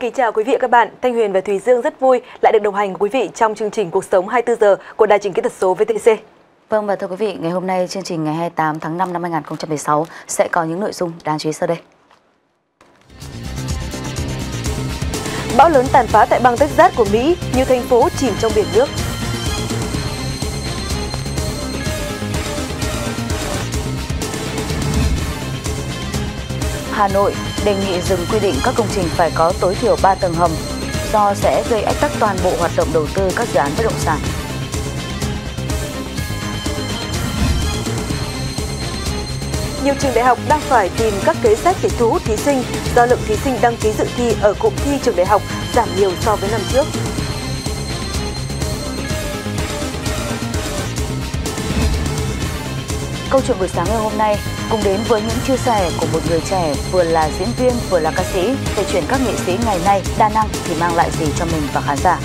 kính chào quý vị và các bạn. Thanh Huyền và Thùy Dương rất vui lại được đồng hành với quý vị trong chương trình Cuộc sống 24 giờ của Đài Truyền kỹ thuật số VTC. Vâng và thưa quý vị, ngày hôm nay chương trình ngày 28 tháng 5 năm 2016 sẽ có những nội dung đáng chú ý sau đây. Bão lớn tàn phá tại bang Texas của Mỹ, nhiều thành phố chìm trong biển nước. Hà Nội đề nghị dừng quy định các công trình phải có tối thiểu 3 tầng hầm do sẽ gây ách tắc toàn bộ hoạt động đầu tư các dự án bất động sản. Nhiều trường đại học đang phải tìm các kế sách để thu hút thí sinh do lượng thí sinh đăng ký dự thi ở cụm thi trường đại học giảm nhiều so với năm trước. Câu chuyện buổi sáng ngày hôm nay cùng đến với những chia sẻ của một người trẻ vừa là diễn viên vừa là ca sĩ về chuyện các nghệ sĩ ngày nay đa năng thì mang lại gì cho mình và khán giả.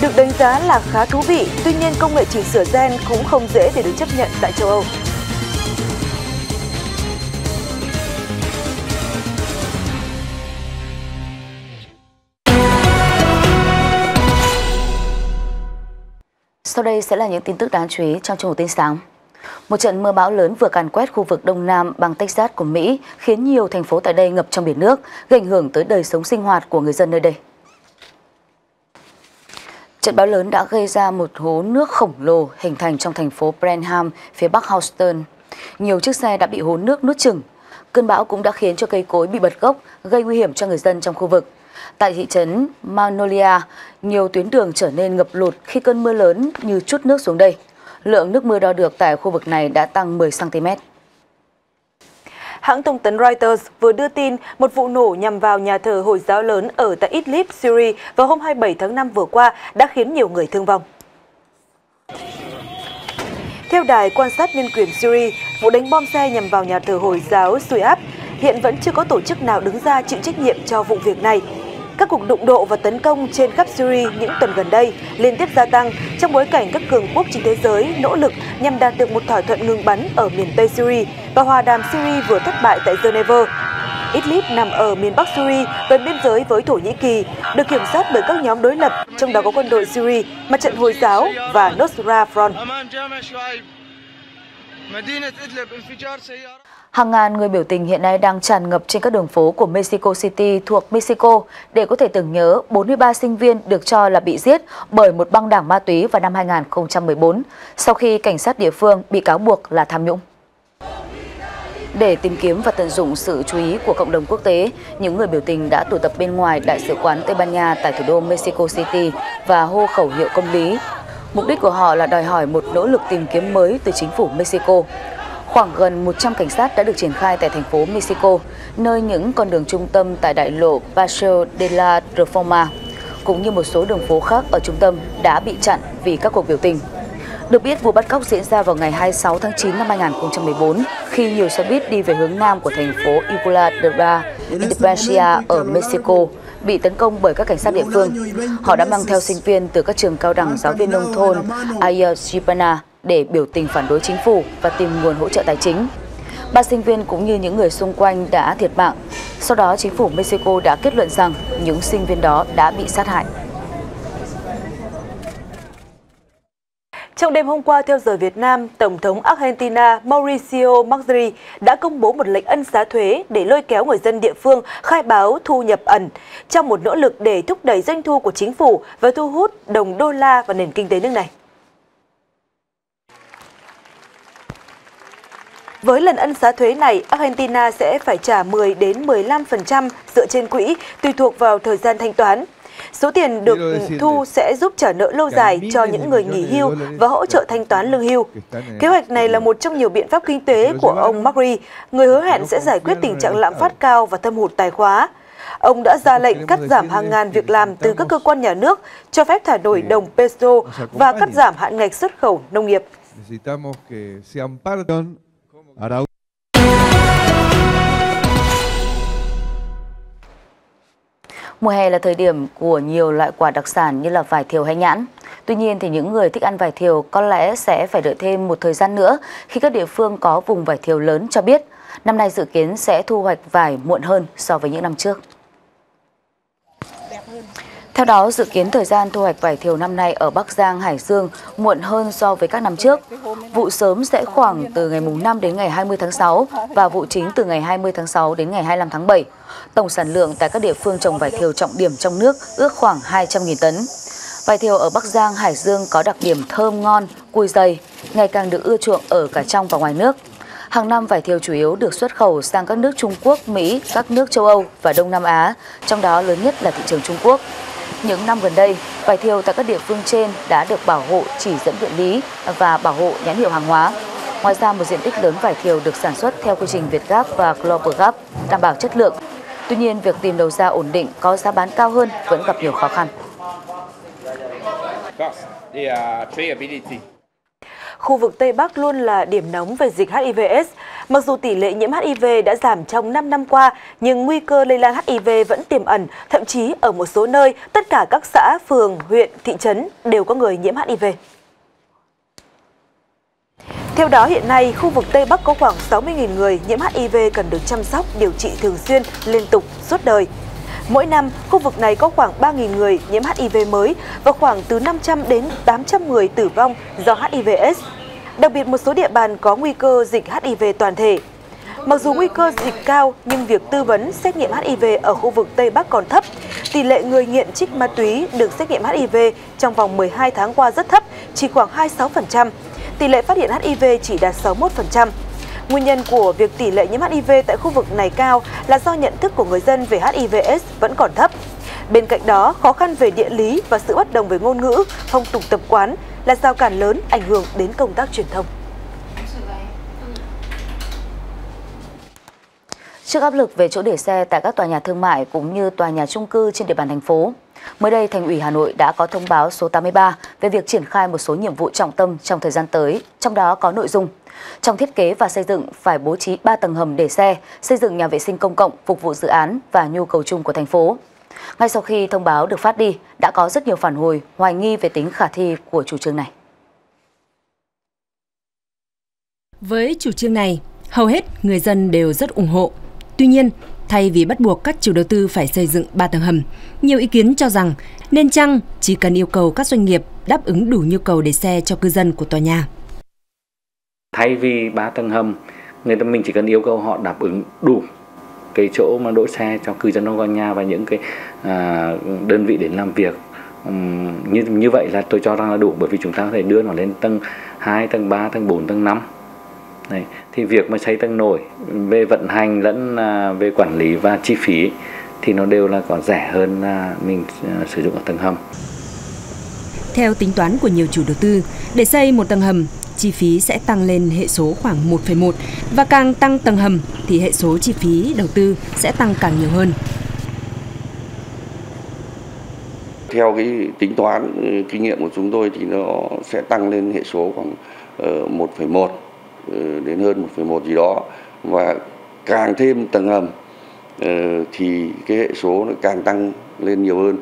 Được đánh giá là khá thú vị, tuy nhiên công nghệ chỉnh sửa gen cũng không dễ để được chấp nhận tại châu Âu. Sau đây sẽ là những tin tức đáng chú ý trong chương trình tin sáng. Một trận mưa bão lớn vừa càn quét khu vực Đông Nam bang Texas của Mỹ khiến nhiều thành phố tại đây ngập trong biển nước, gây ảnh hưởng tới đời sống sinh hoạt của người dân nơi đây. Trận bão lớn đã gây ra một hố nước khổng lồ hình thành trong thành phố Brenham, phía bắc Houston. Nhiều chiếc xe đã bị hố nước nuốt chửng. Cơn bão cũng đã khiến cho cây cối bị bật gốc, gây nguy hiểm cho người dân trong khu vực. Tại thị trấn Magnolia, nhiều tuyến đường trở nên ngập lụt khi cơn mưa lớn như chút nước xuống đây. Lượng nước mưa đo được tại khu vực này đã tăng 10 cm. Hãng thông tấn Reuters vừa đưa tin một vụ nổ nhằm vào nhà thờ Hồi giáo lớn ở tại Idlib, Syria vào hôm 27 tháng 5 vừa qua đã khiến nhiều người thương vong. Theo đài quan sát nhân quyền Syria, vụ đánh bom xe nhằm vào nhà thờ Hồi giáo Suyab hiện vẫn chưa có tổ chức nào đứng ra chịu trách nhiệm cho vụ việc này. Các cuộc đụng độ và tấn công trên khắp Syria những tuần gần đây liên tiếp gia tăng trong bối cảnh các cường quốc trên thế giới nỗ lực nhằm đạt được một thỏa thuận ngừng bắn ở miền Tây Syria và hòa đàm Syria vừa thất bại tại Geneva. Idlib nằm ở miền Bắc Syria gần biên giới với Thổ Nhĩ Kỳ, được kiểm soát bởi các nhóm đối lập, trong đó có quân đội Syria, Mặt trận Hồi giáo và Nusra Front. Hàng ngàn người biểu tình hiện nay đang tràn ngập trên các đường phố của Mexico City thuộc Mexico để có thể tưởng nhớ 43 sinh viên được cho là bị giết bởi một băng đảng ma túy vào năm 2014 sau khi cảnh sát địa phương bị cáo buộc là tham nhũng. Để tìm kiếm và tận dụng sự chú ý của cộng đồng quốc tế, những người biểu tình đã tụ tập bên ngoài Đại sứ quán Tây Ban Nha tại thủ đô Mexico City và hô khẩu hiệu công lý. Mục đích của họ là đòi hỏi một nỗ lực tìm kiếm mới từ chính phủ Mexico. Khoảng gần 100 cảnh sát đã được triển khai tại thành phố Mexico, nơi những con đường trung tâm tại đại lộ Paseo de la Reforma, cũng như một số đường phố khác ở trung tâm đã bị chặn vì các cuộc biểu tình. Được biết, vụ bắt cóc diễn ra vào ngày 26 tháng 9 năm 2014 khi nhiều xe buýt đi về hướng nam của thành phố Iguala de la Independencia ở Mexico bị tấn công bởi các cảnh sát địa phương. Họ đã mang theo sinh viên từ các trường cao đẳng giáo viên nông thôn Ayotzinapa để biểu tình phản đối chính phủ và tìm nguồn hỗ trợ tài chính. Ba sinh viên cũng như những người xung quanh đã thiệt mạng. Sau đó, chính phủ Mexico đã kết luận rằng những sinh viên đó đã bị sát hại. Trong đêm hôm qua theo giờ Việt Nam, Tổng thống Argentina Mauricio Macri đã công bố một lệnh ân xá thuế để lôi kéo người dân địa phương khai báo thu nhập ẩn trong một nỗ lực để thúc đẩy doanh thu của chính phủ và thu hút đồng đô la vào nền kinh tế nước này. Với lần ân xá thuế này, Argentina sẽ phải trả 10 đến 15% dựa trên quỹ tùy thuộc vào thời gian thanh toán. Số tiền được thu sẽ giúp trả nợ lâu dài cho những người nghỉ hưu và hỗ trợ thanh toán lương hưu. Kế hoạch này là một trong nhiều biện pháp kinh tế của ông Macri, người hứa hẹn sẽ giải quyết tình trạng lạm phát cao và thâm hụt tài khóa. Ông đã ra lệnh cắt giảm hàng ngàn việc làm từ các cơ quan nhà nước, cho phép thả đổi đồng peso và cắt giảm hạn ngạch xuất khẩu nông nghiệp. Mùa hè là thời điểm của nhiều loại quả đặc sản như là vải thiều hay nhãn. Tuy nhiên thì những người thích ăn vải thiều có lẽ sẽ phải đợi thêm một thời gian nữa khi các địa phương có vùng vải thiều lớn cho biết năm nay dự kiến sẽ thu hoạch vải muộn hơn so với những năm trước. Theo đó, dự kiến thời gian thu hoạch vải thiều năm nay ở Bắc Giang, Hải Dương muộn hơn so với các năm trước. Vụ sớm sẽ khoảng từ ngày 5 đến ngày 20 tháng 6 và vụ chính từ ngày 20 tháng 6 đến ngày 25 tháng 7. Tổng sản lượng tại các địa phương trồng vải thiều trọng điểm trong nước ước khoảng 200.000 tấn. Vải thiều ở Bắc Giang, Hải Dương có đặc điểm thơm ngon, cùi dày, ngày càng được ưa chuộng ở cả trong và ngoài nước. Hàng năm vải thiều chủ yếu được xuất khẩu sang các nước Trung Quốc, Mỹ, các nước châu Âu và Đông Nam Á, trong đó lớn nhất là thị trường Trung Quốc. Những năm gần đây, vải thiều tại các địa phương trên đã được bảo hộ chỉ dẫn địa lý và bảo hộ nhãn hiệu hàng hóa. Ngoài ra, một diện tích lớn vải thiều được sản xuất theo quy trình Việt Gap và Global Gap, đảm bảo chất lượng. Tuy nhiên, việc tìm đầu ra ổn định có giá bán cao hơn vẫn gặp nhiều khó khăn. Khu vực Tây Bắc luôn là điểm nóng về dịch HIV. Mặc dù tỷ lệ nhiễm HIV đã giảm trong 5 năm qua, nhưng nguy cơ lây lan HIV vẫn tiềm ẩn, thậm chí ở một số nơi, tất cả các xã, phường, huyện, thị trấn đều có người nhiễm HIV. Theo đó, hiện nay, khu vực Tây Bắc có khoảng 60.000 người nhiễm HIV cần được chăm sóc, điều trị thường xuyên, liên tục, suốt đời. Mỗi năm, khu vực này có khoảng 3.000 người nhiễm HIV mới và khoảng từ 500 đến 800 người tử vong do HIV/AIDS. Đặc biệt một số địa bàn có nguy cơ dịch HIV toàn thể. Mặc dù nguy cơ dịch cao nhưng việc tư vấn xét nghiệm HIV ở khu vực Tây Bắc còn thấp. Tỷ lệ người nghiện trích ma túy được xét nghiệm HIV trong vòng 12 tháng qua rất thấp, chỉ khoảng 26%. Tỷ lệ phát hiện HIV chỉ đạt 61%. Nguyên nhân của việc tỷ lệ nhiễm HIV tại khu vực này cao là do nhận thức của người dân về HIV/AIDS vẫn còn thấp. Bên cạnh đó, khó khăn về địa lý và sự bất đồng về ngôn ngữ, phong tục tập quán là rào cản lớn ảnh hưởng đến công tác truyền thông. Trước áp lực về chỗ để xe tại các tòa nhà thương mại cũng như tòa nhà chung cư trên địa bàn thành phố, mới đây Thành ủy Hà Nội đã có thông báo số 83 về việc triển khai một số nhiệm vụ trọng tâm trong thời gian tới, trong đó có nội dung trong thiết kế và xây dựng phải bố trí 3 tầng hầm để xe, xây dựng nhà vệ sinh công cộng phục vụ dự án và nhu cầu chung của thành phố. Ngay sau khi thông báo được phát đi, đã có rất nhiều phản hồi, hoài nghi về tính khả thi của chủ trương này. Với chủ trương này, hầu hết người dân đều rất ủng hộ. Tuy nhiên, thay vì bắt buộc các chủ đầu tư phải xây dựng 3 tầng hầm, nhiều ý kiến cho rằng nên chăng chỉ cần yêu cầu các doanh nghiệp đáp ứng đủ nhu cầu để xe cho cư dân của tòa nhà. Thay vì ba tầng hầm, người ta mình chỉ cần yêu cầu họ đáp ứng đủ cái chỗ mà đỗ xe cho cư dân trong tòa nhà và những cái à, đơn vị đến làm việc uhm, như như vậy là tôi cho rằng là đủ bởi vì chúng ta có thể đưa nó lên tầng 2, tầng 3, tầng 4, tầng 5 Đấy. thì việc mà xây tầng nổi về vận hành lẫn à, về quản lý và chi phí thì nó đều là còn rẻ hơn à, mình à, sử dụng ở tầng hầm. Theo tính toán của nhiều chủ đầu tư, để xây một tầng hầm chi phí sẽ tăng lên hệ số khoảng 1,1 và càng tăng tầng hầm thì hệ số chi phí đầu tư sẽ tăng càng nhiều hơn. Theo cái tính toán ừ, kinh nghiệm của chúng tôi thì nó sẽ tăng lên hệ số khoảng ờ, 1,1 ừ, đến hơn 1,1 gì đó và càng thêm tầng hầm ờ, thì cái hệ số nó càng tăng lên nhiều hơn.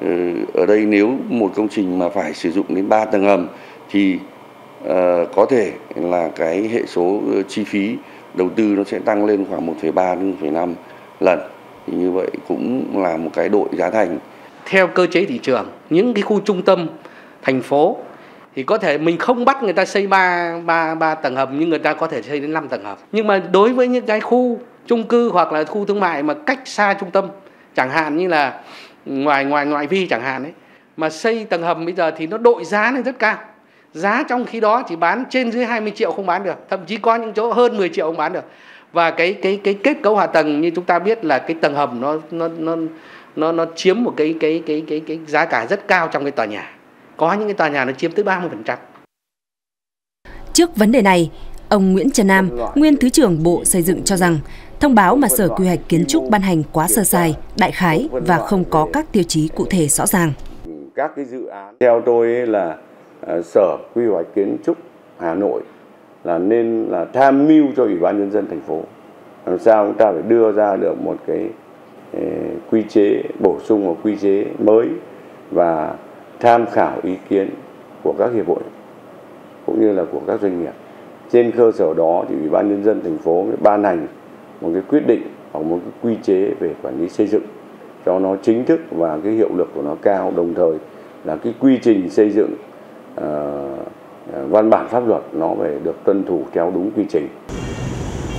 Ừ, ở đây nếu một công trình mà phải sử dụng đến 3 tầng hầm thì Ờ, có thể là cái hệ số ờ, chi phí đầu tư nó sẽ tăng lên khoảng 1,3 đến 1,5 lần. Thì như vậy cũng là một cái đội giá thành. Theo cơ chế thị trường những cái khu trung tâm thành phố thì có thể mình không bắt người ta xây ba ba ba tầng hầm nhưng người ta có thể xây đến 5 tầng hầm. Nhưng mà đối với những cái khu chung cư hoặc là khu thương mại mà cách xa trung tâm chẳng hạn như là ngoài ngoài ngoại vi chẳng hạn ấy mà xây tầng hầm bây giờ thì nó đội giá lên rất cao giá trong khi đó chỉ bán trên dưới 20 triệu không bán được thậm chí có những chỗ hơn 10 triệu không bán được. Và cái cái cái kết cấu hạ tầng như chúng ta biết là cái tầng hầm nó nó nó nó nó chiếm một cái cái cái cái cái giá cả rất cao trong cái tòa nhà. Có những cái tòa nhà nó chiếm tới 30% Trước vấn đề này, ông Nguyễn Trần Nam, nguyên Thứ trưởng Bộ Xây dựng cho rằng thông báo mà Sở Quy hoạch Kiến trúc ban hành quá sơ sài, đại khái và không có các tiêu chí cụ thể rõ ràng. Các cái dự án theo tôi là Ờ, sở quy hoạch kiến trúc Hà Nội là nên là tham mưu cho ủy ban nhân dân thành phố. Làm sao chúng ta phải đưa ra được một cái ờ, quy chế, bổ sung một quy chế mới và tham khảo ý kiến của các hiệp hội cũng như là của các doanh nghiệp. Trên cơ sở đó thì ủy ban nhân dân thành phố mới ban hành một cái quyết định hoặc một cái quy chế về quản lý xây dựng cho nó chính thức và cái hiệu lực của nó cao, đồng thời là cái quy trình xây dựng Ờ, văn bản pháp luật nó phải được tuân thủ theo đúng quy trình.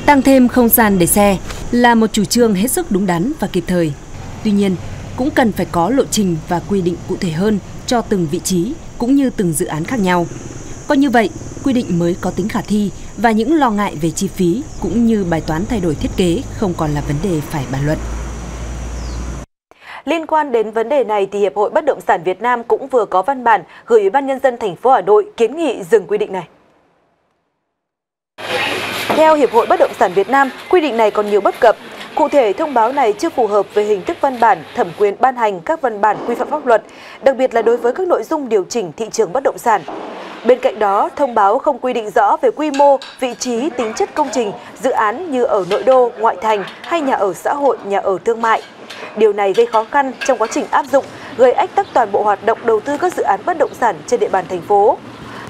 Tăng thêm không gian để xe là một chủ trương hết sức đúng đắn và kịp thời. Tuy nhiên, cũng cần phải có lộ trình và quy định cụ thể hơn cho từng vị trí cũng như từng dự án khác nhau. Có như vậy, quy định mới có tính khả thi và những lo ngại về chi phí cũng như bài toán thay đổi thiết kế không còn là vấn đề phải bàn luận. Liên quan đến vấn đề này thì Hiệp hội Bất động sản Việt Nam cũng vừa có văn bản gửi Ủy ban nhân dân thành phố Hà Nội kiến nghị dừng quy định này. Theo Hiệp hội Bất động sản Việt Nam, quy định này còn nhiều bất cập. Cụ thể, thông báo này chưa phù hợp về hình thức văn bản, thẩm quyền ban hành các văn bản quy phạm pháp luật, đặc biệt là đối với các nội dung điều chỉnh thị trường bất động sản. Bên cạnh đó, thông báo không quy định rõ về quy mô, vị trí, tính chất công trình, dự án như ở nội đô, ngoại thành hay nhà ở xã hội, nhà ở thương mại. Điều này gây khó khăn trong quá trình áp dụng, gây ách tắc toàn bộ hoạt động đầu tư các dự án bất động sản trên địa bàn thành phố.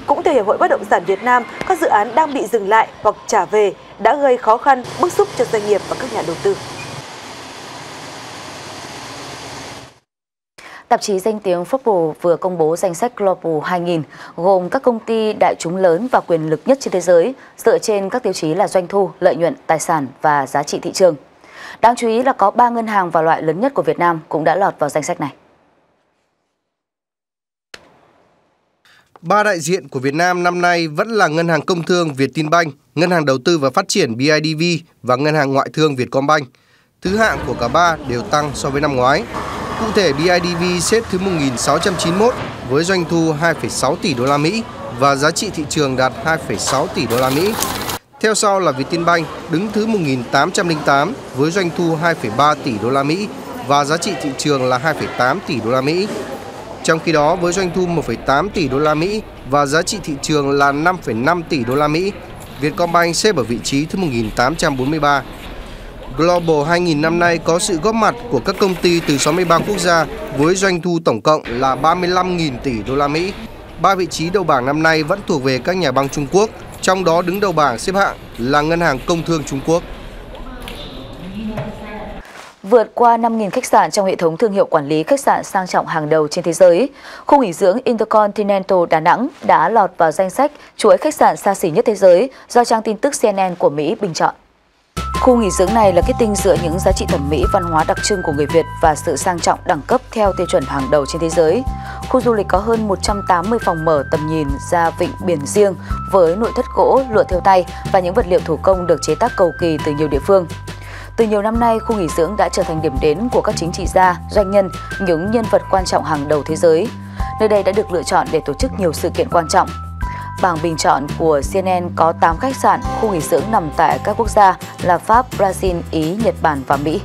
Cũng theo Hiệp hội Bất động sản Việt Nam, các dự án đang bị dừng lại hoặc trả về đã gây khó khăn, bức xúc cho doanh nghiệp và các nhà đầu tư. Tạp chí danh tiếng Forbes vừa công bố danh sách Global 2000 gồm các công ty đại chúng lớn và quyền lực nhất trên thế giới dựa trên các tiêu chí là doanh thu, lợi nhuận, tài sản và giá trị thị trường. Đáng chú ý là có 3 ngân hàng và loại lớn nhất của Việt Nam cũng đã lọt vào danh sách này. Ba đại diện của Việt Nam năm nay vẫn là Ngân hàng Công thương Vietinbank, Ngân hàng Đầu tư và Phát triển BIDV và Ngân hàng Ngoại thương Vietcombank. Thứ hạng của cả ba đều tăng so với năm ngoái. Cụ thể BIDV xếp thứ 1691 với doanh thu 2,6 tỷ đô la Mỹ và giá trị thị trường đạt 2,6 tỷ đô la Mỹ. Theo sau là Vietinbank đứng thứ 1808 với doanh thu 2,3 tỷ đô la Mỹ và giá trị thị trường là 2,8 tỷ đô la Mỹ. Trong khi đó với doanh thu 1,8 tỷ đô la Mỹ và giá trị thị trường là 5,5 tỷ đô la Mỹ, Vietcombank xếp ở vị trí thứ 1843. Global 2000 năm nay có sự góp mặt của các công ty từ 63 quốc gia với doanh thu tổng cộng là 35.000 tỷ đô la Mỹ. Ba vị trí đầu bảng năm nay vẫn thuộc về các nhà băng Trung Quốc, trong đó đứng đầu bảng xếp hạng là Ngân hàng Công thương Trung Quốc. Vượt qua 5.000 khách sạn trong hệ thống thương hiệu quản lý khách sạn sang trọng hàng đầu trên thế giới, khu nghỉ dưỡng Intercontinental Đà Nẵng đã lọt vào danh sách chuỗi khách sạn xa xỉ nhất thế giới do trang tin tức CNN của Mỹ bình chọn. Khu nghỉ dưỡng này là kết tinh giữa những giá trị thẩm mỹ văn hóa đặc trưng của người Việt và sự sang trọng đẳng cấp theo tiêu chuẩn hàng đầu trên thế giới. Khu du lịch có hơn 180 phòng mở tầm nhìn ra vịnh biển riêng với nội thất gỗ, lụa thêu tay và những vật liệu thủ công được chế tác cầu kỳ từ nhiều địa phương. Từ nhiều năm nay, khu nghỉ dưỡng đã trở thành điểm đến của các chính trị gia, doanh nhân, những nhân vật quan trọng hàng đầu thế giới. Nơi đây đã được lựa chọn để tổ chức nhiều sự kiện quan trọng. Bảng bình chọn của CNN có 8 khách sạn, khu nghỉ dưỡng nằm tại các quốc gia là Pháp, Brazil, Ý, Nhật Bản và Mỹ.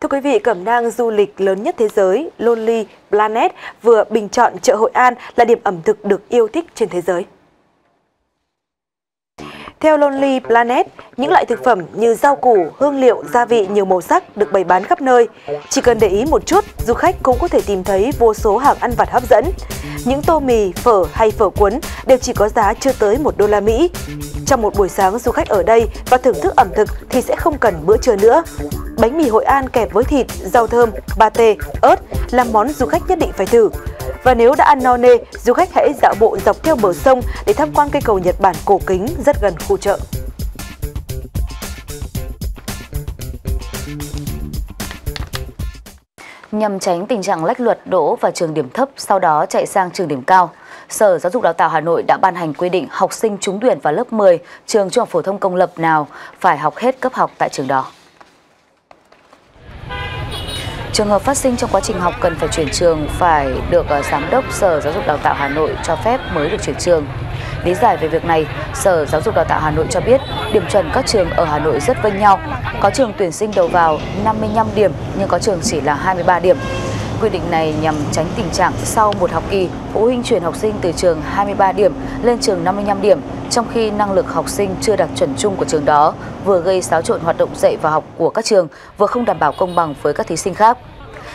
Thưa quý vị, cẩm nang du lịch lớn nhất thế giới Lonely Planet vừa bình chọn chợ Hội An là điểm ẩm thực được yêu thích trên thế giới. Theo Lonely Planet, những loại thực phẩm như rau củ, hương liệu, gia vị nhiều màu sắc được bày bán khắp nơi. Chỉ cần để ý một chút, du khách cũng có thể tìm thấy vô số hàng ăn vặt hấp dẫn. Những tô mì, phở hay phở cuốn đều chỉ có giá chưa tới 1 đô la Mỹ. Trong một buổi sáng du khách ở đây và thưởng thức ẩm thực thì sẽ không cần bữa trưa nữa. Bánh mì Hội An kẹp với thịt, rau thơm, pate, ớt là món du khách nhất định phải thử. Và nếu đã ăn no nê, du khách hãy dạo bộ dọc theo bờ sông để tham quan cây cầu Nhật Bản cổ kính rất gần khu chợ. Nhằm tránh tình trạng lách luật đỗ vào trường điểm thấp sau đó chạy sang trường điểm cao, Sở Giáo dục Đào tạo Hà Nội đã ban hành quy định học sinh trúng tuyển vào lớp 10 trường trung học phổ thông công lập nào phải học hết cấp học tại trường đó. Trường hợp phát sinh trong quá trình học cần phải chuyển trường phải được ờ, Giám đốc Sở Giáo dục Đào tạo Hà Nội cho phép mới được chuyển trường. Lý giải về việc này, Sở Giáo dục Đào tạo Hà Nội cho biết điểm chuẩn các trường ở Hà Nội rất vênh nhau. Có trường tuyển sinh đầu vào 55 điểm nhưng có trường chỉ là 23 điểm. Quy định này nhằm tránh tình trạng sau một học kỳ, phụ huynh chuyển học sinh từ trường 23 điểm lên trường 55 điểm, trong khi năng lực học sinh chưa đạt chuẩn chung của trường đó, vừa gây xáo trộn hoạt động dạy và học của các trường, vừa không đảm bảo công bằng với các thí sinh khác.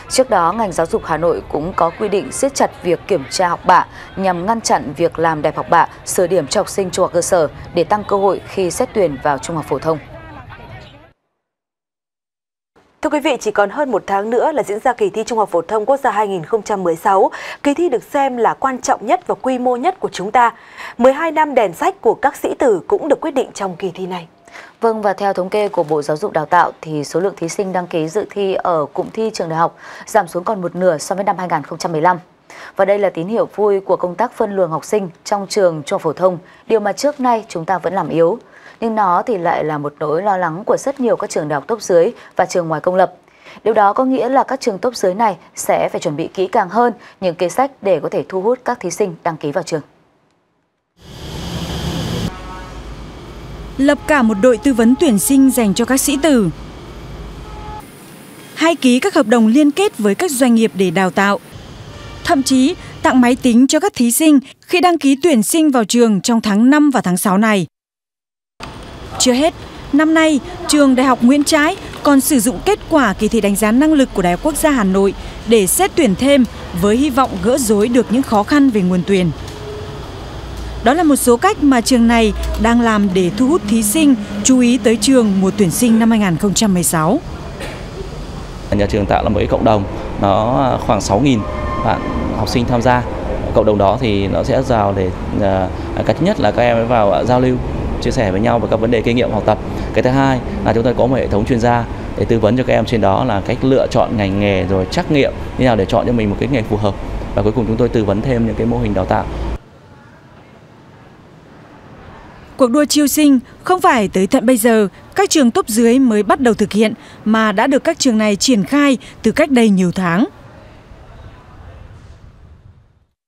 Trước đó, ngành giáo dục Hà Nội cũng có quy định siết chặt việc kiểm tra học bạ nhằm ngăn chặn việc làm đẹp học bạ, sửa điểm cho học sinh trung học cơ sở để tăng cơ hội khi xét tuyển vào trung học phổ thông. Thưa quý vị, chỉ còn hơn một tháng nữa là diễn ra kỳ thi Trung học phổ thông quốc gia 2016. Kỳ thi được xem là quan trọng nhất và quy mô nhất của chúng ta. 12 năm đèn sách của các sĩ tử cũng được quyết định trong kỳ thi này. Vâng và theo thống kê của Bộ Giáo dục Đào tạo thì số lượng thí sinh đăng ký dự thi ở cụm thi trường đại học giảm xuống còn một nửa so với năm 2015. Và đây là tín hiệu vui của công tác phân luồng học sinh trong trường trung học phổ thông, điều mà trước nay chúng ta vẫn làm yếu. Nhưng nó thì lại là một nỗi lo lắng của rất nhiều các trường đại học tốt dưới và trường ngoài công lập. Điều đó có nghĩa là các trường tốt dưới này sẽ phải chuẩn bị kỹ càng hơn những kế sách để có thể thu hút các thí sinh đăng ký vào trường. lập cả một đội tư vấn tuyển sinh dành cho các sĩ tử. Hay ký các hợp đồng liên kết với các doanh nghiệp để đào tạo. Thậm chí, tặng máy tính cho các thí sinh khi đăng ký tuyển sinh vào trường trong tháng 5 và tháng 6 này. Chưa hết, năm nay, trường Đại học Nguyễn Trãi còn sử dụng kết quả kỳ thi đánh giá năng lực của Đại học Quốc gia Hà Nội để xét tuyển thêm với hy vọng gỡ rối được những khó khăn về nguồn tuyển. Đó là một số cách mà trường này đang làm để thu hút thí sinh chú ý tới trường mùa tuyển sinh năm 2016. Nhà trường tạo là một cái cộng đồng, nó khoảng 6.000 bạn học sinh tham gia. Cộng đồng đó thì nó sẽ vào để à, cái thứ nhất là các em vào giao lưu, chia sẻ với nhau về các vấn đề kinh nghiệm học tập. Cái thứ hai là chúng tôi có một hệ thống chuyên gia để tư vấn cho các em trên đó là cách lựa chọn ngành nghề rồi trắc nghiệm như nào để chọn cho mình một cái nghề phù hợp và cuối cùng chúng tôi tư vấn thêm những cái mô hình đào tạo Cuộc đua chiêu sinh không phải tới tận bây giờ các trường top dưới mới bắt đầu thực hiện mà đã được các trường này triển khai từ cách đây nhiều tháng.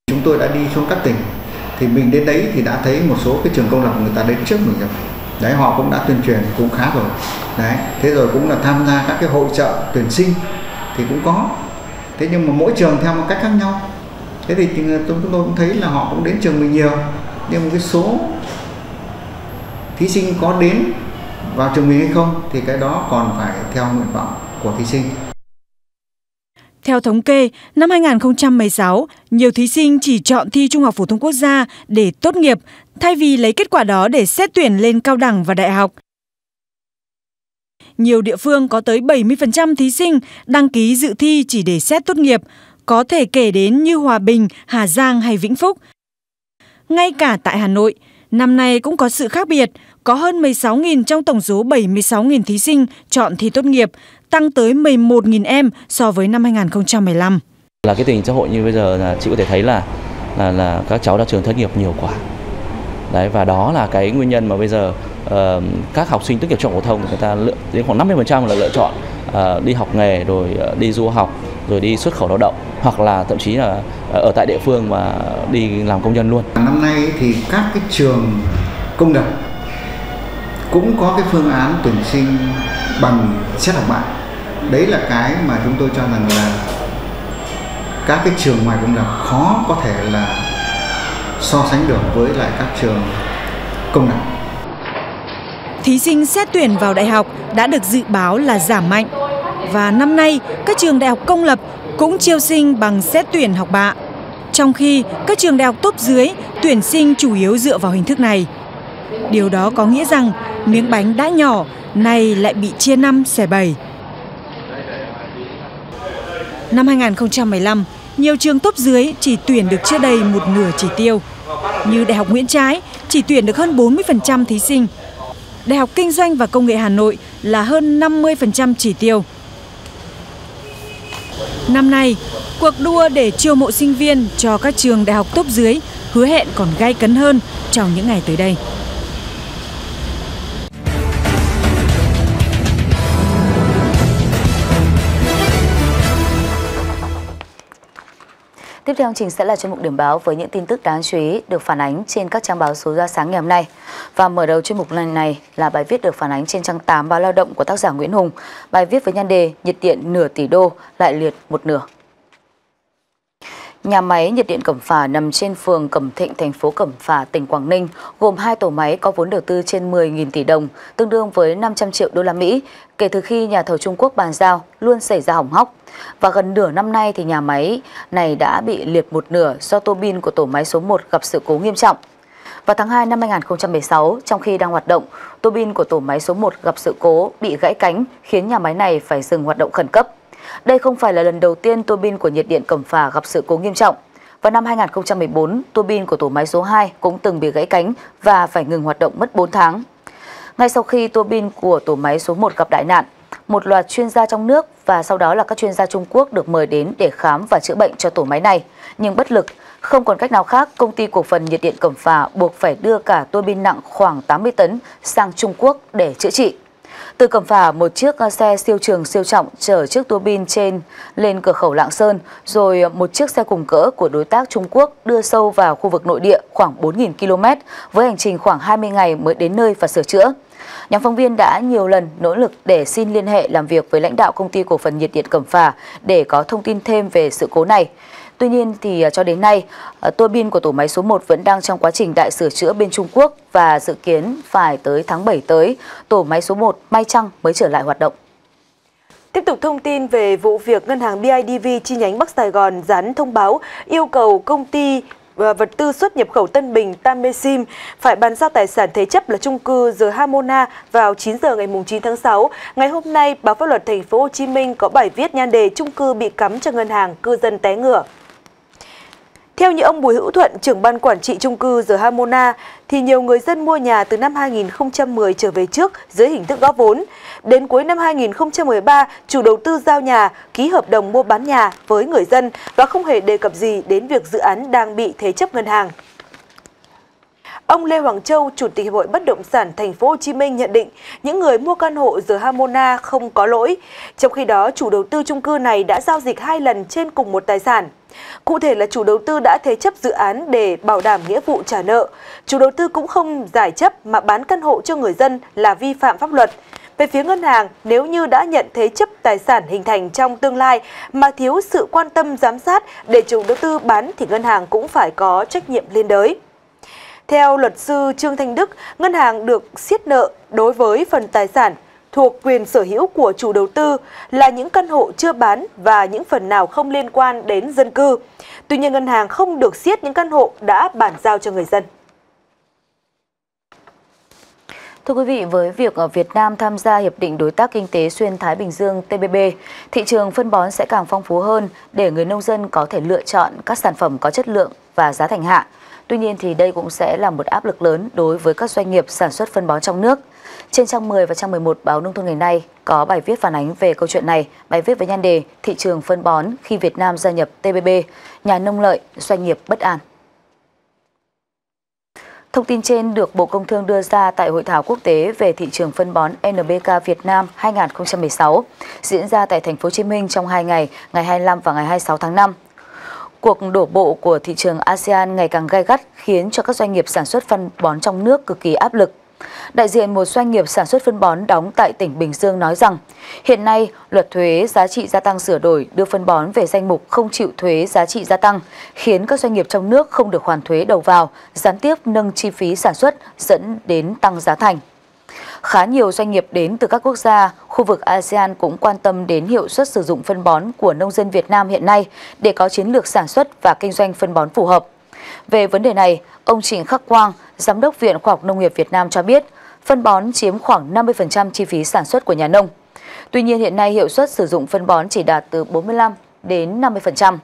Chúng tôi đã đi xuống các tỉnh thì mình đến đấy thì đã thấy một số cái trường công lập người ta đến trước mình rồi. Đấy họ cũng đã tuyên truyền cũng khá rồi. Đấy, thế rồi cũng là tham gia các cái hội trợ tuyển sinh thì cũng có. Thế nhưng mà mỗi trường theo một cách khác nhau. Thế thì chúng tôi cũng thấy là họ cũng đến trường mình nhiều. Nhưng một cái số thí sinh có đến vào trường mình hay không thì cái đó còn phải theo nguyện vọng của thí sinh. Theo thống kê, năm 2016, nhiều thí sinh chỉ chọn thi Trung học phổ thông quốc gia để tốt nghiệp thay vì lấy kết quả đó để xét tuyển lên cao đẳng và đại học. Nhiều địa phương có tới 70% thí sinh đăng ký dự thi chỉ để xét tốt nghiệp, có thể kể đến như Hòa Bình, Hà Giang hay Vĩnh Phúc. Ngay cả tại Hà Nội, năm nay cũng có sự khác biệt – có hơn 16.000 trong tổng số 76.000 thí sinh chọn thi tốt nghiệp, tăng tới 11.000 em so với năm 2015. Là cái tình hình xã hội như bây giờ là chị có thể thấy là là là các cháu ra trường thất nghiệp nhiều quá. Đấy và đó là cái nguyên nhân mà bây giờ uh, các học sinh tốt nghiệp trung học phổ thông người ta lựa đến khoảng 50% là lựa chọn uh, đi học nghề rồi uh, đi du học rồi đi xuất khẩu lao động hoặc là thậm chí là ở tại địa phương mà đi làm công nhân luôn. Năm nay thì các cái trường công lập cũng có cái phương án tuyển sinh bằng xét học bạ đấy là cái mà chúng tôi cho rằng là các cái trường ngoài công lập khó có thể là so sánh được với lại các trường công lập Thí sinh xét tuyển vào đại học đã được dự báo là giảm mạnh và năm nay các trường đại học công lập cũng chiêu sinh bằng xét tuyển học bạ. Trong khi các trường đại học tốt dưới tuyển sinh chủ yếu dựa vào hình thức này. Điều đó có nghĩa rằng miếng bánh đã nhỏ, nay lại bị chia năm xẻ bảy. Năm 2015, nhiều trường top dưới chỉ tuyển được chưa đầy một nửa chỉ tiêu. Như Đại học Nguyễn Trãi chỉ tuyển được hơn 40% thí sinh. Đại học Kinh doanh và Công nghệ Hà Nội là hơn 50% chỉ tiêu. Năm nay, cuộc đua để chiêu mộ sinh viên cho các trường đại học top dưới hứa hẹn còn gay cấn hơn trong những ngày tới đây. Tiếp theo chương trình sẽ là chuyên mục điểm báo với những tin tức đáng chú ý được phản ánh trên các trang báo số ra sáng ngày hôm nay. Và mở đầu chuyên mục lần này là bài viết được phản ánh trên trang 8 báo Lao động của tác giả Nguyễn Hùng. Bài viết với nhan đề Nhiệt điện nửa tỷ đô, lại liệt một nửa. Nhà máy nhiệt điện Cẩm Phả nằm trên phường Cẩm Thịnh, thành phố Cẩm Phả, tỉnh Quảng Ninh, gồm hai tổ máy có vốn đầu tư trên 10.000 tỷ đồng, tương đương với 500 triệu đô la Mỹ, kể từ khi nhà thầu Trung Quốc bàn giao luôn xảy ra hỏng hóc. Và gần nửa năm nay thì nhà máy này đã bị liệt một nửa do tô bin của tổ máy số 1 gặp sự cố nghiêm trọng. Vào tháng 2 năm 2016, trong khi đang hoạt động, tô bin của tổ máy số 1 gặp sự cố bị gãy cánh khiến nhà máy này phải dừng hoạt động khẩn cấp. Đây không phải là lần đầu tiên tua bin của nhiệt điện Cẩm Phả gặp sự cố nghiêm trọng. Vào năm 2014, tua bin của tổ máy số 2 cũng từng bị gãy cánh và phải ngừng hoạt động mất 4 tháng. Ngay sau khi tua bin của tổ máy số 1 gặp đại nạn, một loạt chuyên gia trong nước và sau đó là các chuyên gia Trung Quốc được mời đến để khám và chữa bệnh cho tổ máy này. Nhưng bất lực, không còn cách nào khác, công ty cổ phần nhiệt điện Cẩm Phả buộc phải đưa cả tua bin nặng khoảng 80 tấn sang Trung Quốc để chữa trị. Từ Cẩm Phả, một chiếc xe siêu trường siêu trọng chở chiếc tua bin trên lên cửa khẩu Lạng Sơn, rồi một chiếc xe cùng cỡ của đối tác Trung Quốc đưa sâu vào khu vực nội địa khoảng 4.000 km với hành trình khoảng 20 ngày mới đến nơi và sửa chữa. Nhóm phóng viên đã nhiều lần nỗ lực để xin liên hệ làm việc với lãnh đạo công ty cổ phần nhiệt điện Cẩm Phả để có thông tin thêm về sự cố này. Tuy nhiên thì à, cho đến nay, à, tua bin của tổ máy số 1 vẫn đang trong quá trình đại sửa chữa bên Trung Quốc và dự kiến phải tới tháng 7 tới, tổ máy số 1 may chăng mới trở lại hoạt động. Tiếp tục thông tin về vụ việc ngân hàng BIDV chi nhánh Bắc Sài Gòn dán thông báo yêu cầu công ty à, vật tư xuất nhập khẩu Tân Bình Tamesim phải bàn giao tài sản thế chấp là chung cư The Harmona vào 9 giờ ngày 9 tháng 6. Ngày hôm nay, báo pháp luật thành phố Hồ Chí Minh có bài viết nhan đề chung cư bị cắm cho ngân hàng cư dân té ngửa. Theo như ông Bùi Hữu Thuận, trưởng ban quản trị trung cư The Harmona, thì nhiều người dân mua nhà từ năm 2010 trở về trước dưới hình thức góp vốn. Đến cuối năm 2013, chủ đầu tư giao nhà ký hợp đồng mua bán nhà với người dân và không hề đề cập gì đến việc dự án đang bị thế chấp ngân hàng. Ông Lê Hoàng Châu, Chủ tịch Hiệp hội Bất động sản Thành phố Hồ Chí Minh nhận định những người mua căn hộ The Harmona không có lỗi. Trong khi đó, chủ đầu tư chung cư này đã giao dịch hai lần trên cùng một tài sản. Cụ thể là chủ đầu tư đã thế chấp dự án để bảo đảm nghĩa vụ trả nợ. Chủ đầu tư cũng không giải chấp mà bán căn hộ cho người dân là vi phạm pháp luật. Về phía ngân hàng, nếu như đã nhận thế chấp tài sản hình thành trong tương lai mà thiếu sự quan tâm giám sát để chủ đầu tư bán thì ngân hàng cũng phải có trách nhiệm liên đới. Theo luật sư Trương Thanh Đức, ngân hàng được siết nợ đối với phần tài sản thuộc quyền sở hữu của chủ đầu tư là những căn hộ chưa bán và những phần nào không liên quan đến dân cư. Tuy nhiên, ngân hàng không được siết những căn hộ đã bàn giao cho người dân. Thưa quý vị, với việc ở Việt Nam tham gia Hiệp định Đối tác Kinh tế Xuyên Thái Bình Dương TPP, thị trường phân bón sẽ càng phong phú hơn để người nông dân có thể lựa chọn các sản phẩm có chất lượng và giá thành hạ. Tuy nhiên thì đây cũng sẽ là một áp lực lớn đối với các doanh nghiệp sản xuất phân bón trong nước. Trên trang 10 và trang 11 báo Nông thôn ngày nay có bài viết phản ánh về câu chuyện này, bài viết với nhan đề Thị trường phân bón khi Việt Nam gia nhập TPP, nhà nông lợi, doanh nghiệp bất an. Thông tin trên được Bộ Công Thương đưa ra tại Hội thảo quốc tế về thị trường phân bón NBK Việt Nam 2016 diễn ra tại thành phố Hồ Chí Minh trong 2 ngày, ngày 25 và ngày 26 tháng 5. Cuộc đổ bộ của thị trường ASEAN ngày càng gai gắt khiến cho các doanh nghiệp sản xuất phân bón trong nước cực kỳ áp lực. Đại diện một doanh nghiệp sản xuất phân bón đóng tại tỉnh Bình Dương nói rằng, hiện nay luật thuế giá trị gia tăng sửa đổi đưa phân bón về danh mục không chịu thuế giá trị gia tăng, khiến các doanh nghiệp trong nước không được hoàn thuế đầu vào, gián tiếp nâng chi phí sản xuất dẫn đến tăng giá thành. Khá nhiều doanh nghiệp đến từ các quốc gia, khu vực ASEAN cũng quan tâm đến hiệu suất sử dụng phân bón của nông dân Việt Nam hiện nay để có chiến lược sản xuất và kinh doanh phân bón phù hợp. Về vấn đề này, ông Trịnh Khắc Quang, Giám đốc Viện Khoa học Nông nghiệp Việt Nam cho biết, phân bón chiếm khoảng 50% chi phí sản xuất của nhà nông. Tuy nhiên hiện nay hiệu suất sử dụng phân bón chỉ đạt từ 45 đến 50%.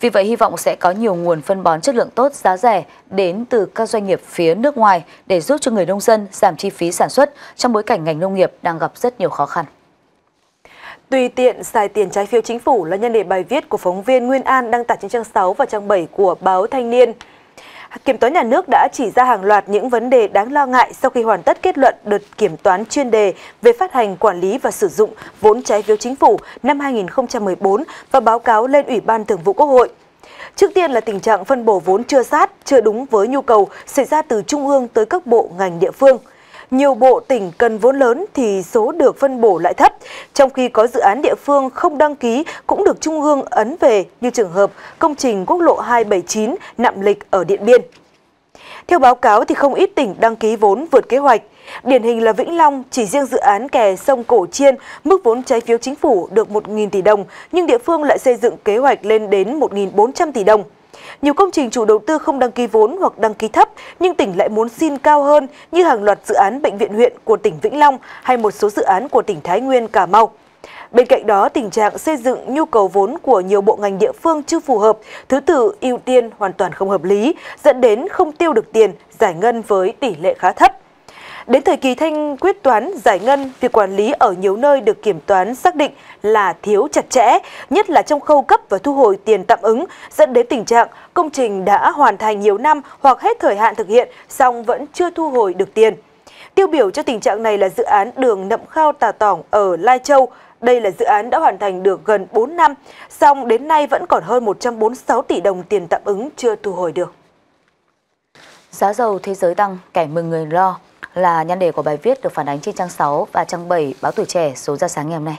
Vì vậy hy vọng sẽ có nhiều nguồn phân bón chất lượng tốt giá rẻ đến từ các doanh nghiệp phía nước ngoài để giúp cho người nông dân giảm chi phí sản xuất trong bối cảnh ngành nông nghiệp đang gặp rất nhiều khó khăn. Tùy tiện xài tiền trái phiếu chính phủ là nhân đề bài viết của phóng viên Nguyên An đăng tải trên trang 6 và trang 7 của báo Thanh niên. Kiểm toán nhà nước đã chỉ ra hàng loạt những vấn đề đáng lo ngại sau khi hoàn tất kết luận đợt kiểm toán chuyên đề về phát hành, quản lý và sử dụng vốn trái phiếu chính phủ năm 2014 và báo cáo lên Ủy ban Thường vụ Quốc hội. Trước tiên là tình trạng phân bổ vốn chưa sát, chưa đúng với nhu cầu xảy ra từ trung ương tới các bộ ngành địa phương nhiều bộ tỉnh cần vốn lớn thì số được phân bổ lại thấp, trong khi có dự án địa phương không đăng ký cũng được Trung ương ấn về như trường hợp công trình quốc lộ 279 Nạm Lịch ở Điện Biên. Theo báo cáo thì không ít tỉnh đăng ký vốn vượt kế hoạch. Điển hình là Vĩnh Long, chỉ riêng dự án kè sông Cổ Chiên, mức vốn trái phiếu chính phủ được 1.000 tỷ đồng, nhưng địa phương lại xây dựng kế hoạch lên đến 1.400 tỷ đồng. Nhiều công trình chủ đầu tư không đăng ký vốn hoặc đăng ký thấp, nhưng tỉnh lại muốn xin cao hơn như hàng loạt dự án bệnh viện huyện của tỉnh Vĩnh Long hay một số dự án của tỉnh Thái Nguyên, Cà Mau. Bên cạnh đó, tình trạng xây dựng nhu cầu vốn của nhiều bộ ngành địa phương chưa phù hợp, thứ tự ưu tiên hoàn toàn không hợp lý, dẫn đến không tiêu được tiền, giải ngân với tỷ lệ khá thấp. Đến thời kỳ thanh quyết toán giải ngân, việc quản lý ở nhiều nơi được kiểm toán xác định là thiếu chặt chẽ, nhất là trong khâu cấp và thu hồi tiền tạm ứng, dẫn đến tình trạng công trình đã hoàn thành nhiều năm hoặc hết thời hạn thực hiện, song vẫn chưa thu hồi được tiền. Tiêu biểu cho tình trạng này là dự án đường Nậm Khao Tà Tỏng ở Lai Châu. Đây là dự án đã hoàn thành được gần 4 năm, song đến nay vẫn còn hơn 146 tỷ đồng tiền tạm ứng chưa thu hồi được. Giá dầu thế giới tăng, kẻ mừng người lo là nhan đề của bài viết được phản ánh trên trang 6 và trang 7 báo Tuổi Trẻ số ra sáng ngày hôm nay.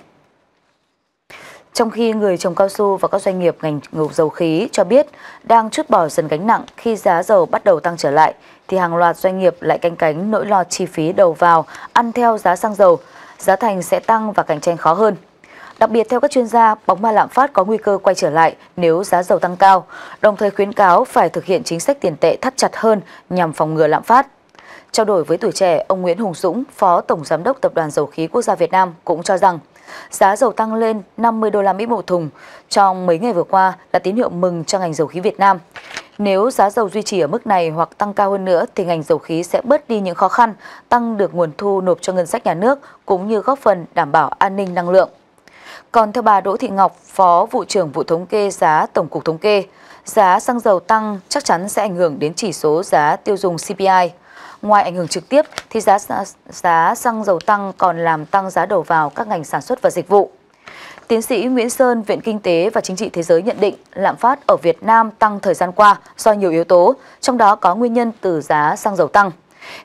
Trong khi người trồng cao su và các doanh nghiệp ngành dầu khí cho biết đang chút bỏ dần gánh nặng khi giá dầu bắt đầu tăng trở lại, thì hàng loạt doanh nghiệp lại canh cánh nỗi lo chi phí đầu vào ăn theo giá xăng dầu, giá thành sẽ tăng và cạnh tranh khó hơn. Đặc biệt theo các chuyên gia, bóng ma lạm phát có nguy cơ quay trở lại nếu giá dầu tăng cao, đồng thời khuyến cáo phải thực hiện chính sách tiền tệ thắt chặt hơn nhằm phòng ngừa lạm phát. Trao đổi với tuổi trẻ, ông Nguyễn Hùng Dũng, Phó Tổng Giám đốc Tập đoàn Dầu khí Quốc gia Việt Nam cũng cho rằng giá dầu tăng lên 50 đô la Mỹ một thùng trong mấy ngày vừa qua là tín hiệu mừng cho ngành dầu khí Việt Nam. Nếu giá dầu duy trì ở mức này hoặc tăng cao hơn nữa thì ngành dầu khí sẽ bớt đi những khó khăn, tăng được nguồn thu nộp cho ngân sách nhà nước cũng như góp phần đảm bảo an ninh năng lượng. Còn theo bà Đỗ Thị Ngọc, Phó vụ trưởng vụ thống kê giá Tổng cục Thống kê, giá xăng dầu tăng chắc chắn sẽ ảnh hưởng đến chỉ số giá tiêu dùng CPI. Ngoài ảnh hưởng trực tiếp thì giá giá xăng dầu tăng còn làm tăng giá đầu vào các ngành sản xuất và dịch vụ. Tiến sĩ Nguyễn Sơn, Viện Kinh tế và Chính trị Thế giới nhận định lạm phát ở Việt Nam tăng thời gian qua do nhiều yếu tố, trong đó có nguyên nhân từ giá xăng dầu tăng.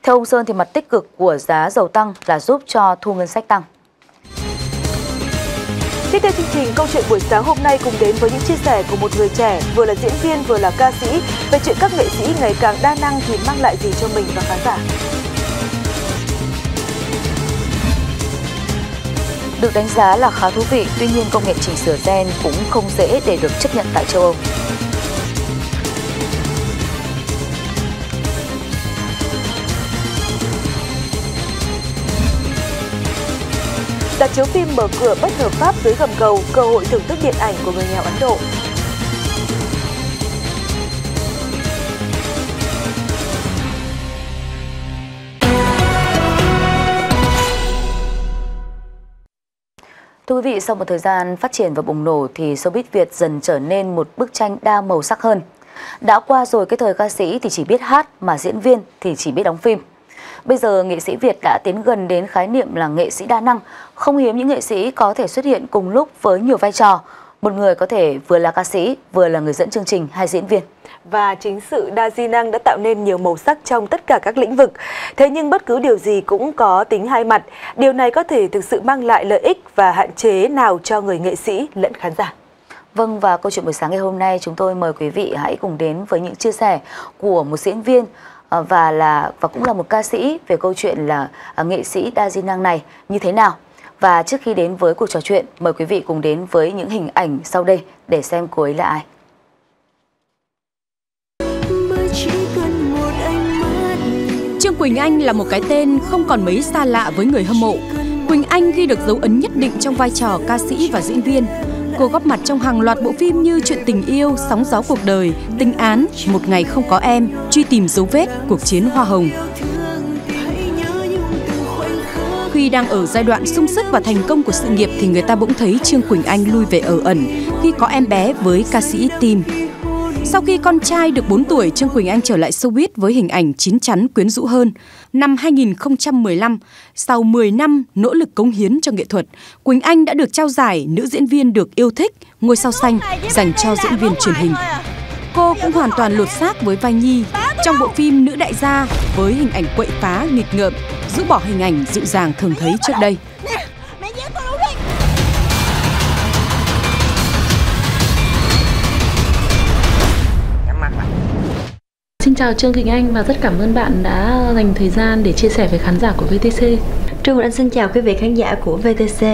Theo ông Sơn thì mặt tích cực của giá dầu tăng là giúp cho thu ngân sách tăng. Tiếp theo chương trình, câu chuyện buổi sáng hôm nay cùng đến với những chia sẻ của một người trẻ, vừa là diễn viên vừa là ca sĩ về chuyện các nghệ sĩ ngày càng đa năng thì mang lại gì cho mình và khán giả. Được đánh giá là khá thú vị, tuy nhiên công nghệ chỉnh sửa gen cũng không dễ để được chấp nhận tại châu Âu. Đặt chiếu phim mở cửa bất hợp pháp dưới gầm cầu, cơ hội thưởng thức điện ảnh của người nghèo Ấn Độ. Thưa quý vị, sau một thời gian phát triển và bùng nổ thì showbiz Việt dần trở nên một bức tranh đa màu sắc hơn. Đã qua rồi cái thời ca sĩ thì chỉ biết hát mà diễn viên thì chỉ biết đóng phim. Bây giờ nghệ sĩ Việt đã tiến gần đến khái niệm là nghệ sĩ đa năng. Không hiếm những nghệ sĩ có thể xuất hiện cùng lúc với nhiều vai trò. Một người có thể vừa là ca sĩ, vừa là người dẫn chương trình hay diễn viên. Và chính sự đa di năng đã tạo nên nhiều màu sắc trong tất cả các lĩnh vực. Thế nhưng bất cứ điều gì cũng có tính hai mặt. Điều này có thể thực sự mang lại lợi ích và hạn chế nào cho người nghệ sĩ lẫn khán giả. Vâng và câu chuyện buổi sáng ngày hôm nay chúng tôi mời quý vị hãy cùng đến với những chia sẻ của một diễn viên Ờ, và là và cũng là một ca sĩ về câu chuyện là à, nghệ sĩ đa di năng này như thế nào. Và trước khi đến với cuộc trò chuyện, mời quý vị cùng đến với những hình ảnh sau đây để xem cô ấy là ai. Trương Quỳnh Anh là một cái tên không còn mấy xa lạ với người hâm mộ. Quỳnh Anh ghi được dấu ấn nhất định trong vai trò ca sĩ và diễn viên. Cô góp mặt trong hàng loạt bộ phim như Chuyện tình yêu, Sóng gió cuộc đời, Tinh án, Một ngày không có em, Truy tìm dấu vết, Cuộc chiến hoa hồng. Khi đang ở giai đoạn sung sức và thành công của sự nghiệp thì người ta bỗng thấy Trương Quỳnh Anh lui về ở ẩn khi có em bé với ca sĩ Tim. Sau khi con trai được 4 tuổi, Trương Quỳnh Anh trở lại showbiz với hình ảnh chín chắn quyến rũ hơn. Năm 2015, sau 10 năm nỗ lực cống hiến cho nghệ thuật, Quỳnh Anh đã được trao giải nữ diễn viên được yêu thích, ngôi sao xanh dành cho diễn viên truyền hình. cô cũng hoàn toàn lột xác với vai Nhi trong bộ phim Nữ đại gia với hình ảnh quậy phá nghịch ngợm, rũ bỏ hình ảnh dịu dàng thường thấy trước đây. Xin chào Trương Thịnh Anh và rất cảm ơn bạn đã dành thời gian để chia sẻ với khán giả của VTC. Trương Quỳnh Anh xin chào quý vị khán giả của VTC.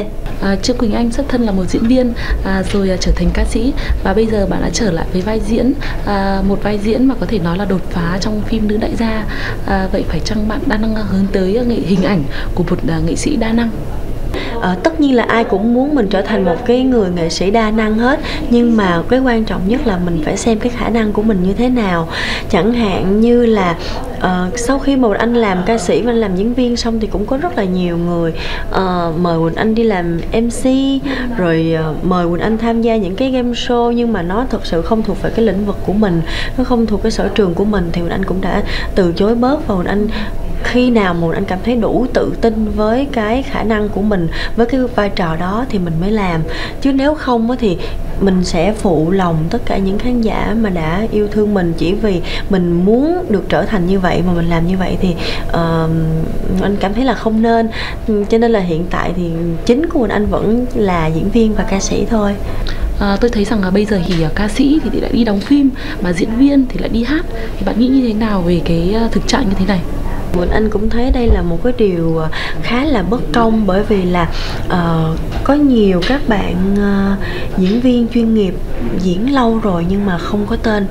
À, Trương Quỳnh Anh xuất thân là một diễn viên à, rồi à, trở thành ca sĩ và bây giờ bạn đã trở lại với vai diễn à, một vai diễn mà có thể nói là đột phá trong phim nữ đại gia. À, vậy phải chăng bạn đang hướng tới nghệ hình ảnh của một à, nghệ sĩ đa năng? À, tất nhiên là ai cũng muốn mình trở thành một cái người nghệ sĩ đa năng hết nhưng mà cái quan trọng nhất là mình phải xem cái khả năng của mình như thế nào. Chẳng hạn như là uh, sau khi mà anh làm ca sĩ và anh làm diễn viên xong thì cũng có rất là nhiều người uh, mời Quỳnh Anh đi làm MC rồi uh, mời Quỳnh Anh tham gia những cái game show nhưng mà nó thực sự không thuộc về cái lĩnh vực của mình nó không thuộc cái sở trường của mình. Thì Quỳnh Anh cũng đã từ chối bớt và Quỳnh Anh khi nào mà anh cảm thấy đủ tự tin với cái khả năng của mình với cái vai trò đó thì mình mới làm. Chứ nếu không thì mình sẽ phụ lòng tất cả những khán giả mà đã yêu thương mình. Chỉ vì mình muốn được trở thành như vậy mà mình làm như vậy thì uh, anh cảm thấy là không nên. Cho nên là hiện tại thì chính của mình anh vẫn là diễn viên và ca sĩ thôi. À, tôi thấy rằng là bây giờ thì uh, ca sĩ thì lại đi đóng phim mà diễn viên thì lại đi hát. Thì bạn nghĩ như thế nào về cái uh, thực trạng như thế này? Quỳnh Anh cũng thấy đây là một cái điều ờ, khá là bất công bởi vì là uh, có nhiều các bạn uh, diễn viên chuyên nghiệp diễn lâu rồi nhưng mà không có tên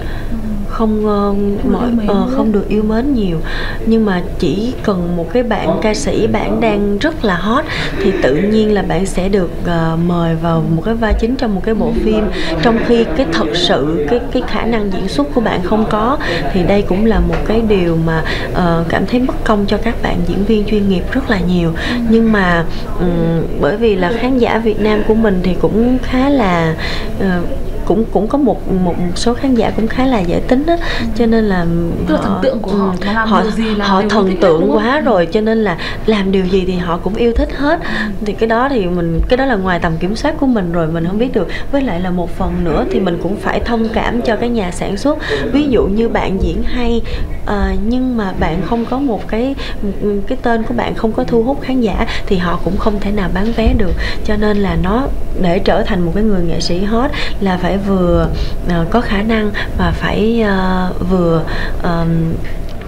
không uh, mọi uh, không được yêu mến nhiều. Nhưng mà chỉ cần một cái bạn ca sĩ bạn đang rất là hot thì tự nhiên là bạn sẽ được uh, mời vào một cái vai chính trong một cái bộ phim. Trong khi cái thật sự cái cái khả năng diễn xuất của bạn không có thì đây cũng là một cái điều mà uh, cảm thấy bất công cho các bạn diễn viên chuyên nghiệp rất là nhiều. Nhưng mà um, bởi vì là khán giả Việt Nam của mình thì cũng khá là uh, cũng cũng có một một số khán giả cũng khá là dễ tính á. Cho nên là Tức là thần tượng của họ ừ, họ gì họ thần tượng quá rồi cho nên là làm điều gì thì họ cũng yêu thích hết. Thì cái đó thì mình cái đó là ngoài tầm kiểm soát của mình rồi mình không biết được. Với lại là một phần nữa thì mình cũng phải thông cảm cho cái nhà sản xuất. Ví dụ như bạn diễn hay à, nhưng mà bạn không có một cái cái tên của bạn không có thu hút khán giả thì họ cũng không thể nào bán vé được. Cho nên là nó để trở thành một cái người nghệ sĩ hot là phải phải vừa uh, có khả năng và phải uh, vừa um,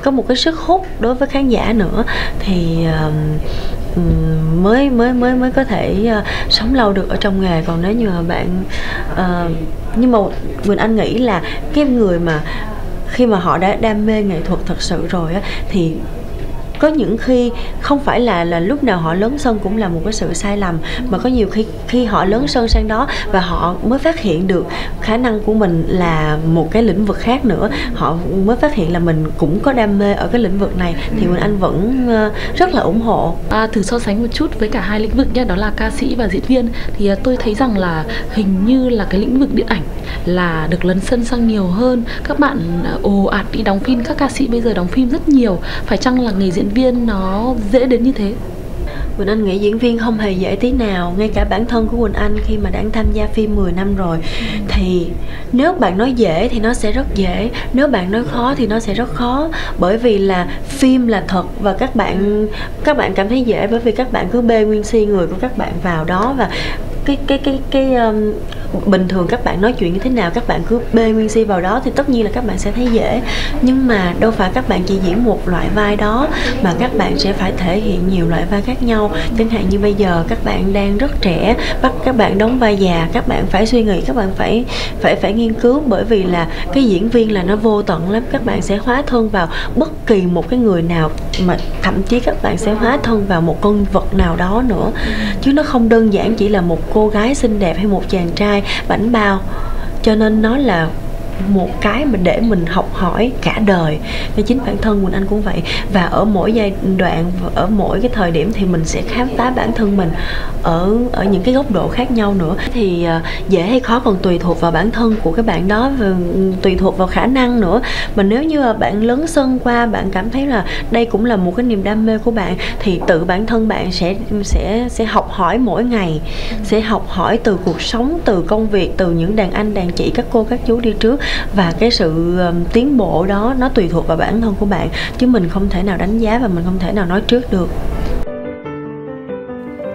có một cái sức hút đối với khán giả nữa thì um, mới mới mới mới có thể uh, sống lâu được ở trong nghề. Còn nếu như mà bạn uh, nhưng mà Quỳnh Anh nghĩ là cái người mà khi mà họ đã đam mê nghệ thuật thật sự rồi á thì có những khi không phải là là lúc nào họ lớn sân cũng là một cái sự sai lầm mà có nhiều khi khi họ lớn sân sang đó và họ mới phát hiện được khả năng của mình là một cái lĩnh vực khác nữa họ mới phát hiện là mình cũng có đam mê ở cái lĩnh vực này thì mình anh vẫn ờ, rất là ủng hộ. À, thử so sánh một chút với cả hai lĩnh vực nha đó là ca sĩ và diễn viên. Thì ờ, tôi thấy rằng là hình như là cái lĩnh vực điện ảnh là được lấn sân sang nhiều hơn. Các bạn ờ, ồ ạt đi đóng phim các ca sĩ bây giờ đóng phim rất nhiều. Phải chăng là nghề diễn diễn viên nó dễ đến như thế? Quỳnh Anh nghĩ diễn viên không hề dễ tí nào. Ngay cả bản thân của Quỳnh Anh khi mà đã tham gia phim 10 năm rồi, Thì nếu bạn nói dễ thì nó sẽ rất dễ. Nếu bạn nói khó thì nó sẽ rất khó. Bởi vì là phim là thật Và các bạn các bạn cảm thấy dễ Bởi vì các bạn cứ bê nguyên si người của các bạn vào đó Và cái cái cái cái um, bình thường các bạn nói chuyện như thế nào các bạn cứ bê nguyên si vào đó thì tất nhiên là các bạn sẽ thấy dễ nhưng mà đâu phải các bạn chỉ diễn một loại vai đó mà các bạn sẽ phải thể hiện nhiều loại vai khác nhau chẳng hạn như bây giờ các bạn đang rất trẻ bắt các bạn đóng vai già các bạn phải suy nghĩ các bạn phải phải phải nghiên cứu bởi vì là cái diễn viên là nó vô tận lắm các bạn sẽ hóa thân vào bất kỳ một cái người nào mà thậm chí các bạn sẽ hóa thân vào một con vật nào đó nữa chứ nó không đơn giản chỉ là một cô gái xinh đẹp hay một chàng trai bảnh bao cho nên nó là một cái mà để mình học hỏi cả đời. Và chính bản thân mình anh cũng vậy. Và ở mỗi giai đoạn, ở mỗi cái thời điểm thì mình sẽ khám phá bản thân mình ở ở những cái góc độ khác nhau nữa. Thì à, dễ hay khó còn tùy thuộc vào bản thân của các bạn đó và tùy thuộc vào khả năng nữa. Mà nếu như là bạn lớn sân qua, bạn cảm thấy là đây cũng là một cái niềm đam mê của bạn, thì tự bản thân bạn sẽ sẽ sẽ học hỏi mỗi ngày. Sẽ học hỏi từ cuộc sống, từ công việc, từ những đàn anh, đàn chị, các cô, các chú đi trước và cái sự tiến bộ đó nó tùy thuộc vào bản thân của bạn chứ mình không thể nào đánh giá và mình không thể nào nói trước được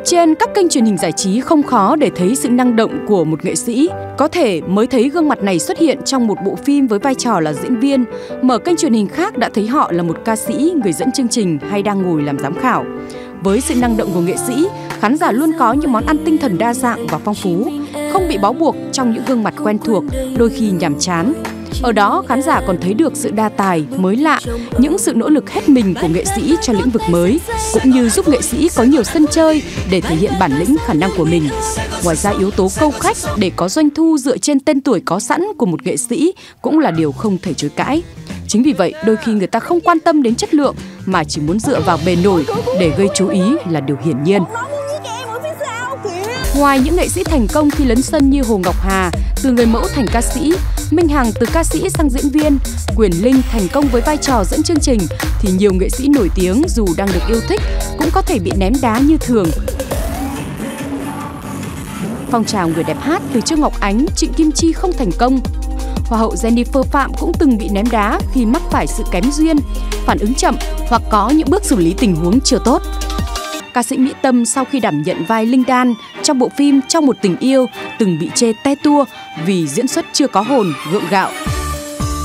trên các kênh truyền hình giải trí không khó để thấy sự năng động của một nghệ sĩ. Có thể mới thấy gương mặt này xuất hiện trong một bộ phim với vai trò là diễn viên, mở kênh truyền hình khác đã thấy họ là một ca sĩ, người dẫn chương trình hay đang ngồi làm giám khảo. Với sự năng động của nghệ sĩ, khán giả luôn có những món ăn tinh thần đa dạng và phong phú, không bị bó buộc trong những gương mặt quen thuộc, đôi khi nhàm chán. Ở đó, khán giả còn thấy được sự đa tài, mới lạ, những sự nỗ lực hết mình của nghệ sĩ cho lĩnh vực mới, cũng như giúp nghệ sĩ có nhiều sân chơi để thể hiện bản lĩnh khả năng của mình. Ngoài ra, yếu tố câu khách để có doanh thu dựa trên tên tuổi có sẵn của một nghệ sĩ cũng là điều không thể chối cãi. Chính vì vậy, đôi khi người ta không quan tâm đến chất lượng mà chỉ muốn dựa vào bề nổi để gây chú ý là điều hiển nhiên. Ngoài những nghệ sĩ thành công khi lấn sân như Hồ Ngọc Hà, từ người mẫu thành ca sĩ, Minh Hằng từ ca sĩ sang diễn viên, Quyền Linh thành công với vai trò dẫn chương trình, thì nhiều nghệ sĩ nổi tiếng dù đang được yêu thích cũng có thể bị ném đá như thường. Phong trào người đẹp hát từ Trương Ngọc Ánh, Trịnh Kim Chi không thành công. Hoa hậu Jennifer Phạm cũng từng bị ném đá khi mắc phải sự kém duyên, phản ứng chậm hoặc có những bước xử lý tình huống chưa tốt. Ca sĩ Mỹ Tâm sau khi đảm nhận vai Linh Đan trong bộ phim Trong một tình yêu từng bị chê te tua vì diễn xuất chưa có hồn, gượng gạo.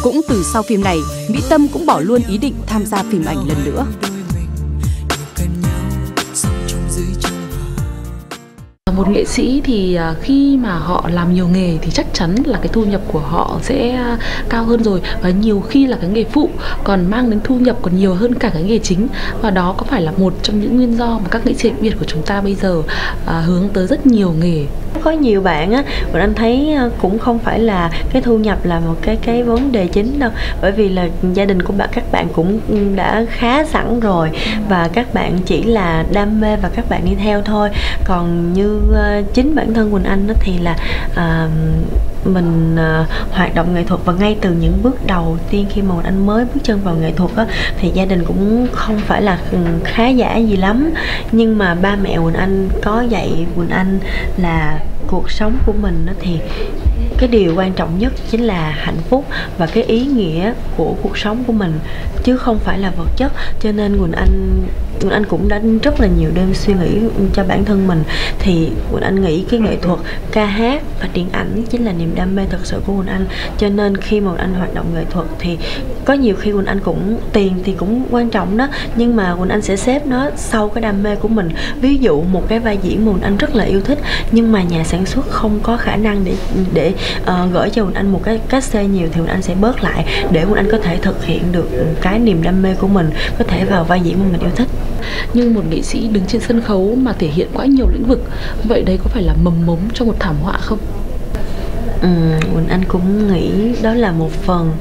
Cũng từ sau phim này, Mỹ Tâm cũng bỏ luôn ý định tham gia phim ảnh lần nữa. Một nghệ sĩ thì à, khi mà họ làm nhiều nghề thì chắc chắn là cái thu nhập của họ sẽ à, cao hơn rồi và nhiều khi là cái nghề phụ còn mang đến thu nhập còn nhiều hơn cả cái nghề chính. Và đó có phải là một trong những nguyên do mà các nghệ sĩ Việt của chúng ta bây giờ à, hướng tới rất nhiều nghề có nhiều bạn á bọn anh thấy ờ, cũng không phải là cái thu nhập là một cái cái vấn đề chính đâu. Bởi vì là gia đình của bạn các bạn cũng ừ, đã khá sẵn rồi và các bạn chỉ là đam mê và các bạn đi theo thôi. Còn như ờ, chính bản thân Quỳnh Anh đó thì là uh, mình uh, hoạt động nghệ thuật. Và ngay từ những bước đầu tiên khi mà anh mới bước chân vào nghệ thuật á, thì gia đình cũng không phải là ừ, khá giả gì lắm. Nhưng mà ba mẹ Quỳnh Anh có dạy Quỳnh Anh là cuộc sống của mình thì cái điều quan trọng nhất chính là hạnh phúc và cái ý nghĩa của cuộc sống của mình chứ không phải là vật chất. Cho nên Quỳnh Anh Quỳnh Anh cũng đã rất là nhiều đêm suy nghĩ cho bản thân mình. Thì Quỳnh Anh nghĩ cái nghệ thuật ca hát và điện ảnh chính là niềm đam mê thật sự của Quỳnh Anh. Cho nên khi mà Quỳnh Anh hoạt động nghệ thuật thì có nhiều khi Quỳnh Anh cũng tiền thì cũng quan trọng đó. Nhưng mà Quỳnh Anh sẽ xếp nó sau cái đam mê của mình. Ví dụ một cái vai diễn mà Quỳnh Anh rất là yêu thích nhưng mà nhà sản xuất không có khả năng để để uh, gửi cho Quỳnh Anh một cái cách xe nhiều thì Quỳnh Anh sẽ bớt lại để Quỳnh Anh có thể thực hiện được cái niềm đam mê của mình có thể vào vai diễn mà mình yêu thích. Nhưng một nghệ sĩ đứng trên sân khấu mà thể hiện quá nhiều lĩnh vực vậy đấy có phải là mầm mống cho một thảm họa không? Ừ, Quỳnh Anh cũng nghĩ đó là một phần.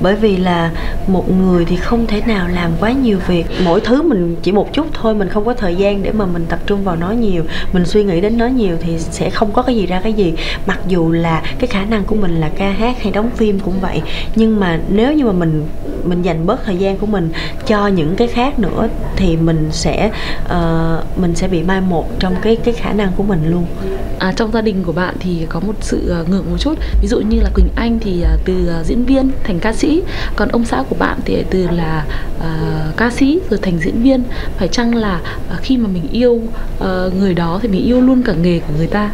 Bởi vì là một người thì không thể nào làm quá nhiều việc. Mỗi thứ mình chỉ một chút thôi mình không có thời gian để mà mình tập trung vào nó nhiều. Mình suy nghĩ đến nó nhiều thì sẽ không có cái gì ra cái gì. Mặc dù là cái khả năng của mình là ca hát hay đóng phim cũng vậy. Nhưng mà nếu như mà mình mình dành bớt thời gian của mình cho những cái khác nữa thì mình sẽ uh, mình sẽ bị mai một trong cái cái khả năng của mình luôn. À, trong gia đình của bạn thì có một sự uh, ngưỡng một chút. Ví dụ như là Quỳnh Anh thì uh, từ diễn viên thành ca sĩ. Còn ông xã của bạn thì từ là uh, ca sĩ rồi thành diễn viên. Phải chăng là khi mà mình yêu uh, người đó thì mình yêu luôn cả nghề của người ta?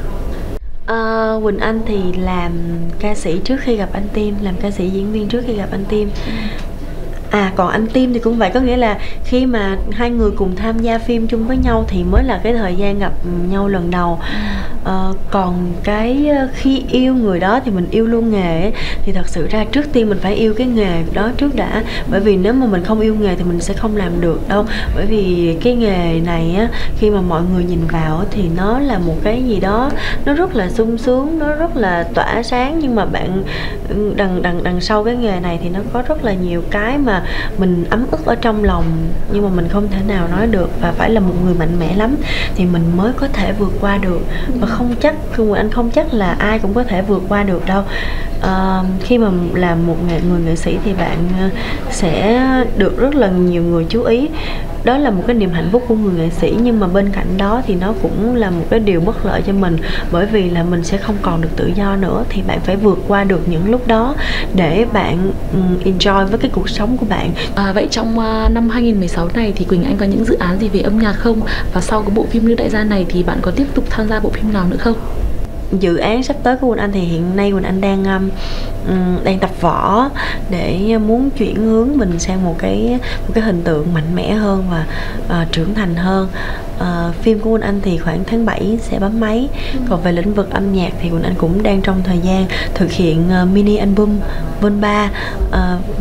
Uh, Quỳnh Anh thì làm ca sĩ trước khi gặp anh Tim Làm ca sĩ diễn viên trước khi gặp anh Tim à còn anh tim thì cũng vậy, có nghĩa là khi mà hai người cùng tham gia phim chung với nhau thì mới là cái thời gian gặp nhau lần đầu à, còn cái ờ, khi yêu người đó thì mình yêu luôn nghề ấy, thì thật sự ra trước tiên mình phải yêu cái nghề đó trước đã. Bởi vì nếu mà mình không yêu nghề thì mình sẽ không làm được đâu. Bởi vì cái nghề này á khi mà mọi người nhìn vào thì nó là một cái gì đó nó rất là sung sướng nó rất là tỏa sáng. Nhưng mà bạn ừ, đằng đằng đằng sau cái nghề này thì nó có rất là nhiều cái mà mình ấm ức ở trong lòng nhưng mà mình không thể nào nói được. Và phải là một người mạnh mẽ lắm thì mình mới có thể vượt qua được. Và không chắc anh không chắc là ai cũng có thể vượt qua được đâu uh, khi mà làm một nghệ, người nghệ sĩ thì bạn ờ, sẽ được rất là nhiều người chú ý. Đó là một cái niềm hạnh phúc của người nghệ sĩ nhưng mà bên cạnh đó thì nó cũng là một cái điều bất lợi cho mình. Bởi vì là mình sẽ không còn được tự do nữa thì bạn phải vượt qua được những lúc đó để bạn ừ, enjoy với cái cuộc sống của bạn. À, vậy trong ờ, năm 2016 này thì Quỳnh Anh có những dự án gì về âm nhạc không? Và sau cái bộ phim Nữ Đại gia này thì bạn có tiếp tục tham gia bộ phim nào nữa không? Dự án sắp tới của Quỳnh Anh thì hiện nay Quỳnh Anh đang um, um, đang tập võ để muốn chuyển hướng mình sang một cái một cái hình tượng mạnh mẽ hơn và uh, trưởng thành hơn uh, phim của Quỳnh Anh thì khoảng tháng 7 sẽ bấm máy ừ. còn về lĩnh vực âm nhạc thì Quỳnh Anh cũng đang trong thời gian thực hiện uh, mini album Vol 3 uh,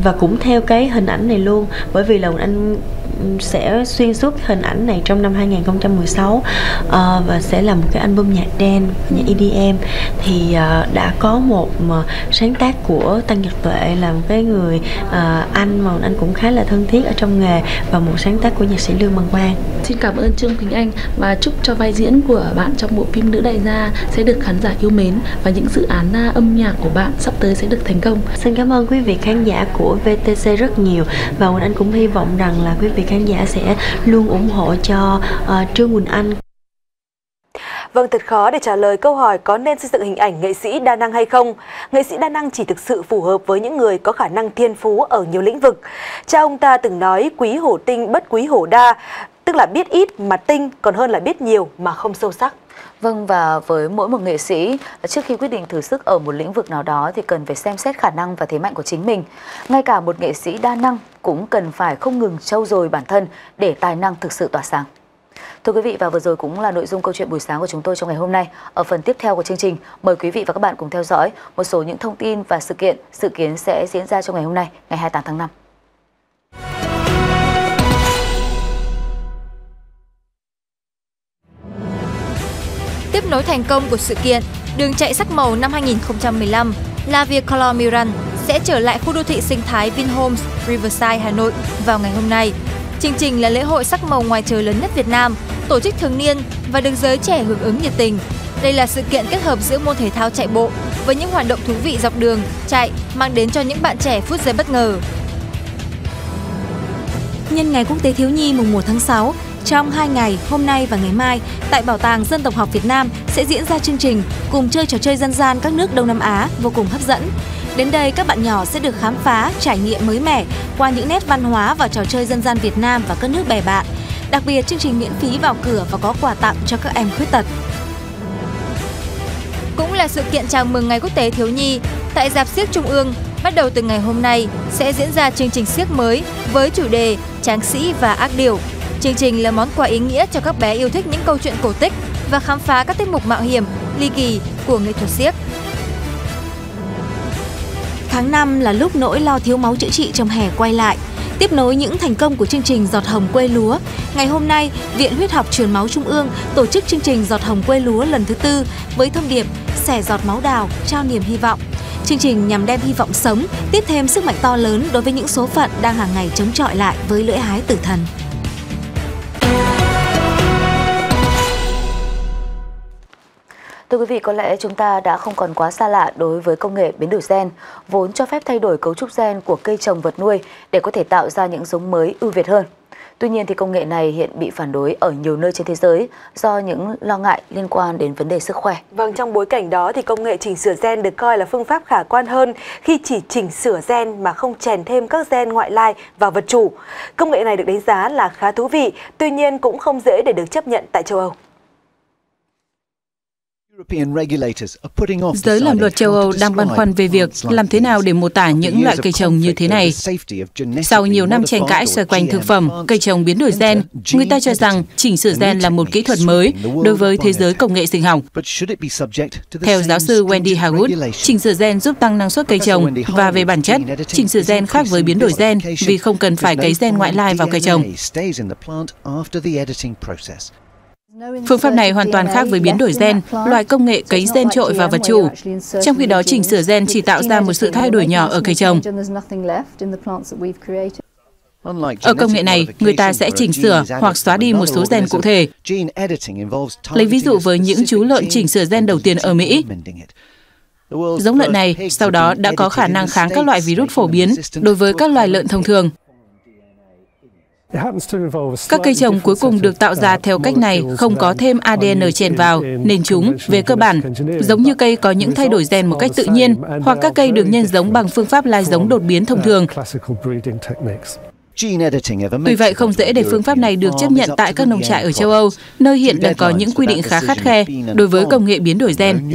và cũng theo cái hình ảnh này luôn bởi vì là Quỳnh Anh sẽ xuyên suốt hình ảnh này trong năm 2016 uh, và sẽ là một cái album nhạc dance, nhạc EDM thì uh, đã có một uh, sáng tác của Tăng Nhật Tuệ là một cái người uh, anh mà anh cũng khá là thân thiết ở trong nghề và một sáng tác của nhạc sĩ Lương Bằng Quang. Xin cảm ơn Trương Quỳnh Anh và chúc cho vai diễn của bạn trong bộ phim Nữ Đại gia sẽ được khán giả yêu mến và những dự án âm nhạc của bạn sắp tới sẽ được thành công. Xin cảm ơn quý vị khán giả của VTC rất nhiều và anh cũng hy vọng rằng là quý vị khán giả sẽ luôn ủng hộ cho uh, Trương Quỳnh Anh. Vâng, thật khó để trả lời câu hỏi có nên xây dựng hình ảnh nghệ sĩ đa năng hay không. Nghệ sĩ đa năng chỉ thực sự phù hợp với những người có khả năng thiên phú ở nhiều lĩnh vực. Cha ông ta từng nói quý hổ tinh bất quý hổ đa, tức là biết ít mà tinh còn hơn là biết nhiều mà không sâu sắc. Vâng và với mỗi một nghệ sĩ, trước khi quyết định thử sức ở một lĩnh vực nào đó thì cần phải xem xét khả năng và thế mạnh của chính mình. Ngay cả một nghệ sĩ đa năng cũng cần phải không ngừng trau dồi bản thân để tài năng thực sự tỏa sáng. Thưa quý vị và vừa rồi cũng là nội dung câu chuyện buổi sáng của chúng tôi trong ngày hôm nay. Ở phần tiếp theo của chương trình, mời quý vị và các bạn cùng theo dõi một số những thông tin và sự kiện dự kiến sẽ diễn ra trong ngày hôm nay, ngày 28 tháng 5. Tiếp nối thành công của sự kiện, đường chạy sắc màu năm 2015, La Vie Color Miran sẽ trở lại khu đô thị sinh thái Vinhomes Riverside Hà Nội vào ngày hôm nay. Chương trình là lễ hội sắc màu ngoài trời lớn nhất Việt Nam, tổ chức thường niên và được giới trẻ hưởng ứng nhiệt tình. Đây là sự kiện kết hợp giữa môn thể thao chạy bộ với những hoạt động thú vị dọc đường, chạy mang đến cho những bạn trẻ phút giây bất ngờ. Nhân ngày Quốc tế Thiếu nhi mùng 1 tháng 6, trong 2 ngày, hôm nay và ngày mai, tại Bảo tàng Dân tộc học Việt Nam sẽ diễn ra chương trình cùng chơi trò chơi dân gian các nước Đông Nam Á vô cùng hấp dẫn. Đến đây, các bạn nhỏ sẽ được khám phá, trải nghiệm mới mẻ qua những nét văn hóa và trò chơi dân gian Việt Nam và các nước bè bạn. Đặc biệt, chương trình miễn phí vào cửa và có quà tặng cho các em khuyết tật. Cũng là sự kiện chào mừng Ngày Quốc tế Thiếu nhi, tại Dạp Siếc Trung ương, bắt đầu từ ngày hôm nay sẽ diễn ra chương trình siếc mới với chủ đề Tráng sĩ và ác điểu. Chương trình là món quà ý nghĩa cho các bé yêu thích những câu chuyện cổ tích và khám phá các tiết mục mạo hiểm, ly kỳ của nghệ thuật siếc. Tháng 5 là lúc nỗi lo thiếu máu chữa trị trong hè quay lại. Tiếp nối những thành công của chương trình Giọt Hồng Quê Lúa, ngày hôm nay, Viện Huyết học Truyền máu Trung ương tổ chức chương trình Giọt Hồng Quê Lúa lần thứ tư với thông điệp Sẻ giọt máu đào, trao niềm hy vọng. Chương trình nhằm đem hy vọng sống, tiếp thêm sức mạnh to lớn đối với những số phận đang hàng ngày chống chọi lại với lưỡi hái tử thần. Thưa quý vị, có lẽ chúng ta đã không còn quá xa lạ đối với công nghệ biến đổi gen, vốn cho phép thay đổi cấu trúc gen của cây trồng vật nuôi để có thể tạo ra những giống mới ưu việt hơn. Tuy nhiên thì công nghệ này hiện bị phản đối ở nhiều nơi trên thế giới do những lo ngại liên quan đến vấn đề sức khỏe. Vâng, trong bối cảnh đó thì công nghệ chỉnh sửa gen được coi là phương pháp khả quan hơn khi chỉ chỉnh sửa gen mà không chèn thêm các gen ngoại lai vào vật chủ. Công nghệ này được đánh giá là khá thú vị, tuy nhiên cũng không dễ để được chấp nhận tại châu Âu. Giới làm luật châu Âu đang băn khoăn về việc làm thế nào để mô tả những loại cây trồng như thế này. Sau nhiều năm tranh cãi xoay quanh thực phẩm, cây trồng biến đổi gen, người ta cho rằng chỉnh sửa gen là một kỹ thuật mới đối với thế giới công nghệ sinh học. Theo giáo sư Wendy Harwood, chỉnh sửa gen giúp tăng năng suất cây trồng và về bản chất, chỉnh sửa gen khác với biến đổi gen vì không cần phải cấy gen ngoại lai vào cây trồng. Phương pháp này hoàn toàn khác với biến đổi gen, loại công nghệ cấy gen trội và vật chủ. Trong khi đó, chỉnh sửa gen chỉ tạo ra một sự thay đổi nhỏ ở cây trồng. Ở công nghệ này, người ta sẽ chỉnh sửa hoặc xóa đi một số gen cụ thể. Lấy ví dụ với những chú lợn chỉnh sửa gen đầu tiên ở Mỹ. Giống lợn này sau đó đã có khả năng kháng các loại virus phổ biến đối với các loài lợn thông thường. Các cây trồng cuối cùng được tạo ra theo cách này không có thêm ADN chèn vào, nên chúng, về cơ bản, giống như cây có những thay đổi gen một cách tự nhiên, hoặc các cây được nhân giống bằng phương pháp lai giống đột biến thông thường. Tuy vậy, không dễ để phương pháp này được chấp nhận tại các nông trại ở châu Âu, nơi hiện đang có những quy định khá khắt khe đối với công nghệ biến đổi gen.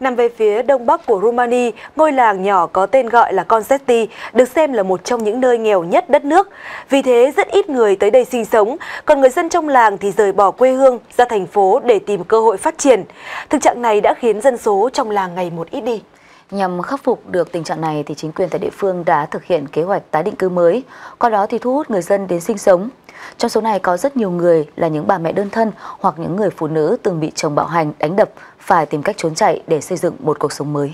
Nằm về phía đông bắc của Rumani, ngôi làng nhỏ có tên gọi là Concetti được xem là một trong những nơi nghèo nhất đất nước. Vì thế rất ít người tới đây sinh sống, còn người dân trong làng thì rời bỏ quê hương ra thành phố để tìm cơ hội phát triển. Thực trạng này đã khiến dân số trong làng ngày một ít đi. Nhằm khắc phục được tình trạng này thì chính quyền tại địa phương đã thực hiện kế hoạch tái định cư mới, qua đó thì thu hút người dân đến sinh sống. Trong số này có rất nhiều người là những bà mẹ đơn thân hoặc những người phụ nữ từng bị chồng bạo hành, đánh đập, phải tìm cách trốn chạy để xây dựng một cuộc sống mới.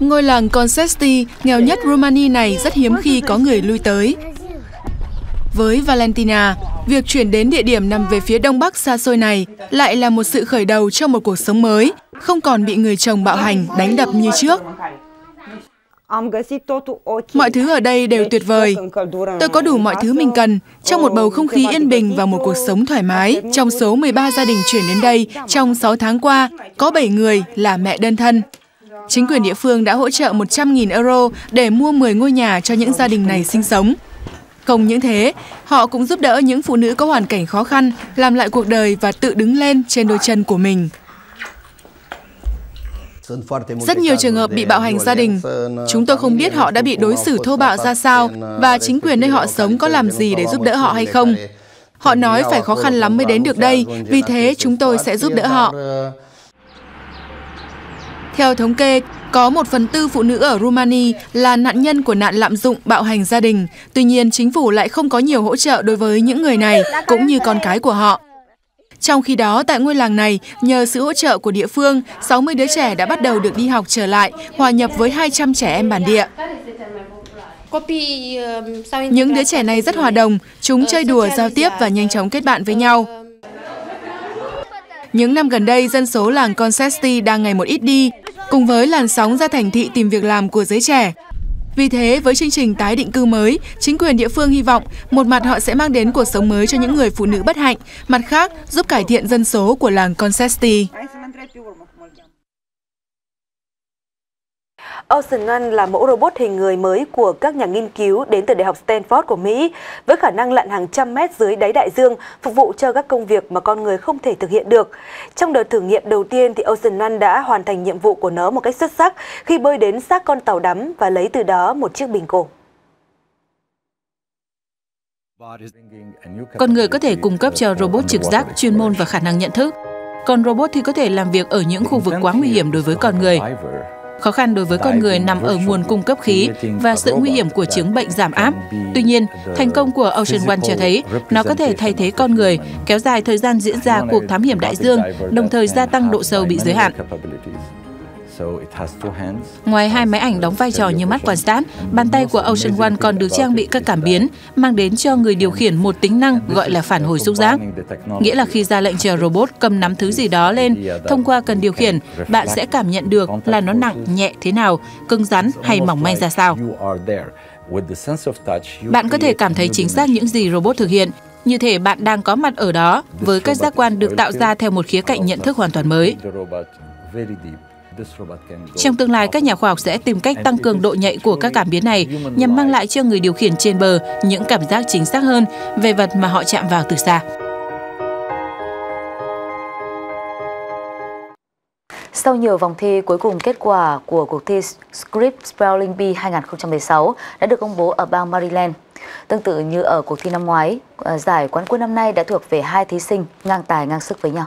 Ngôi làng Concesti, nghèo nhất Romania này rất hiếm khi có người lui tới. Với Valentina, việc chuyển đến địa điểm nằm về phía đông bắc xa xôi này lại là một sự khởi đầu cho một cuộc sống mới, không còn bị người chồng bạo hành, đánh đập như trước. Mọi thứ ở đây đều tuyệt vời. Tôi có đủ mọi thứ mình cần trong một bầu không khí yên bình và một cuộc sống thoải mái. Trong số 13 gia đình chuyển đến đây, trong 6 tháng qua, có 7 người là mẹ đơn thân. Chính quyền địa phương đã hỗ trợ 100.000 euro để mua 10 ngôi nhà cho những gia đình này sinh sống. Không những thế, họ cũng giúp đỡ những phụ nữ có hoàn cảnh khó khăn làm lại cuộc đời và tự đứng lên trên đôi chân của mình. Rất nhiều trường hợp bị bạo hành gia đình. Chúng tôi không biết họ đã bị đối xử thô bạo ra sao và chính quyền nơi họ sống có làm gì để giúp đỡ họ hay không. Họ nói phải khó khăn lắm mới đến được đây, vì thế chúng tôi sẽ giúp đỡ họ. Theo thống kê, có một phần tư phụ nữ ở Rumani là nạn nhân của nạn lạm dụng bạo hành gia đình. Tuy nhiên, chính phủ lại không có nhiều hỗ trợ đối với những người này, cũng như con cái của họ. Trong khi đó, tại ngôi làng này, nhờ sự hỗ trợ của địa phương, 60 đứa trẻ đã bắt đầu được đi học trở lại, hòa nhập với 200 trẻ em bản địa. Những đứa trẻ này rất hòa đồng, chúng chơi đùa, giao tiếp và nhanh chóng kết bạn với nhau. Những năm gần đây, dân số làng Concesti đang ngày một ít đi, cùng với làn sóng ra thành thị tìm việc làm của giới trẻ. Vì thế, với chương trình tái định cư mới, chính quyền địa phương hy vọng một mặt họ sẽ mang đến cuộc sống mới cho những người phụ nữ bất hạnh, mặt khác giúp cải thiện dân số của làng Concesti. Ocean One là mẫu robot hình người mới của các nhà nghiên cứu đến từ Đại học Stanford của Mỹ, với khả năng lặn hàng trăm mét dưới đáy đại dương, phục vụ cho các công việc mà con người không thể thực hiện được. Trong đợt thử nghiệm đầu tiên, thì Ocean One đã hoàn thành nhiệm vụ của nó một cách xuất sắc khi bơi đến xác con tàu đắm và lấy từ đó một chiếc bình cổ. Con người có thể cung cấp cho robot trực giác, chuyên môn và khả năng nhận thức. Còn robot thì có thể làm việc ở những khu vực quá nguy hiểm đối với con người. Khó khăn đối với con người nằm ở nguồn cung cấp khí và sự nguy hiểm của chứng bệnh giảm áp. Tuy nhiên, thành công của Ocean One cho thấy nó có thể thay thế con người, kéo dài thời gian diễn ra cuộc thám hiểm đại dương, đồng thời gia tăng độ sâu bị giới hạn. Ngoài hai máy ảnh đóng vai trò như mắt quan sát, bàn tay của Ocean One còn được trang bị các cảm biến, mang đến cho người điều khiển một tính năng gọi là phản hồi xúc giác. Nghĩa là khi ra lệnh cho robot cầm nắm thứ gì đó lên, thông qua cần điều khiển, bạn sẽ cảm nhận được là nó nặng, nhẹ thế nào, cứng rắn hay mỏng manh ra sao. Bạn có thể cảm thấy chính xác những gì robot thực hiện, như thể bạn đang có mặt ở đó, với các giác quan được tạo ra theo một khía cạnh nhận thức hoàn toàn mới. Trong tương lai, các nhà khoa học sẽ tìm cách tăng cường độ nhạy của các cảm biến này nhằm mang lại cho người điều khiển trên bờ những cảm giác chính xác hơn về vật mà họ chạm vào từ xa. Sau nhiều vòng thi, cuối cùng kết quả của cuộc thi Script Spelling Bee 2016 đã được công bố ở bang Maryland. Tương tự như ở cuộc thi năm ngoái, ờ, giải quán quân năm nay đã thuộc về hai thí sinh ngang tài ngang sức với nhau.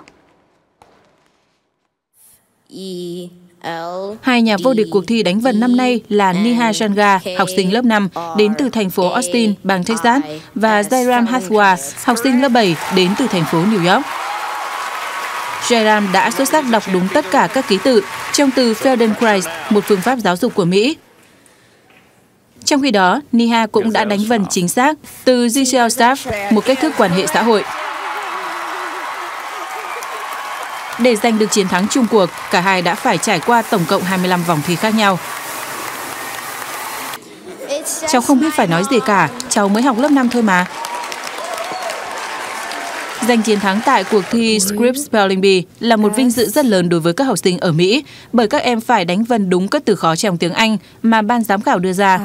Hai nhà vô địch cuộc thi đánh vần năm nay là Niha Janga, học sinh lớp 5, đến từ thành phố Austin, bang Texas, và Jairam Hathwa, học sinh lớp 7, đến từ thành phố New York. Jairam đã xuất sắc đọc đúng tất cả các ký tự trong từ Feldenkrais, một phương pháp giáo dục của Mỹ. Trong khi đó, Niha cũng đã đánh vần chính xác từ Giselle Staff, một cách thức quan hệ xã hội. Để giành được chiến thắng chung cuộc, cả hai đã phải trải qua tổng cộng 25 vòng thi khác nhau. Cháu không biết phải nói gì cả, cháu mới học lớp 5 thôi mà. Giành chiến thắng tại cuộc thi Script Spelling Bee là một vinh dự rất lớn đối với các học sinh ở Mỹ bởi các em phải đánh vần đúng các từ khó trong tiếng Anh mà ban giám khảo đưa ra.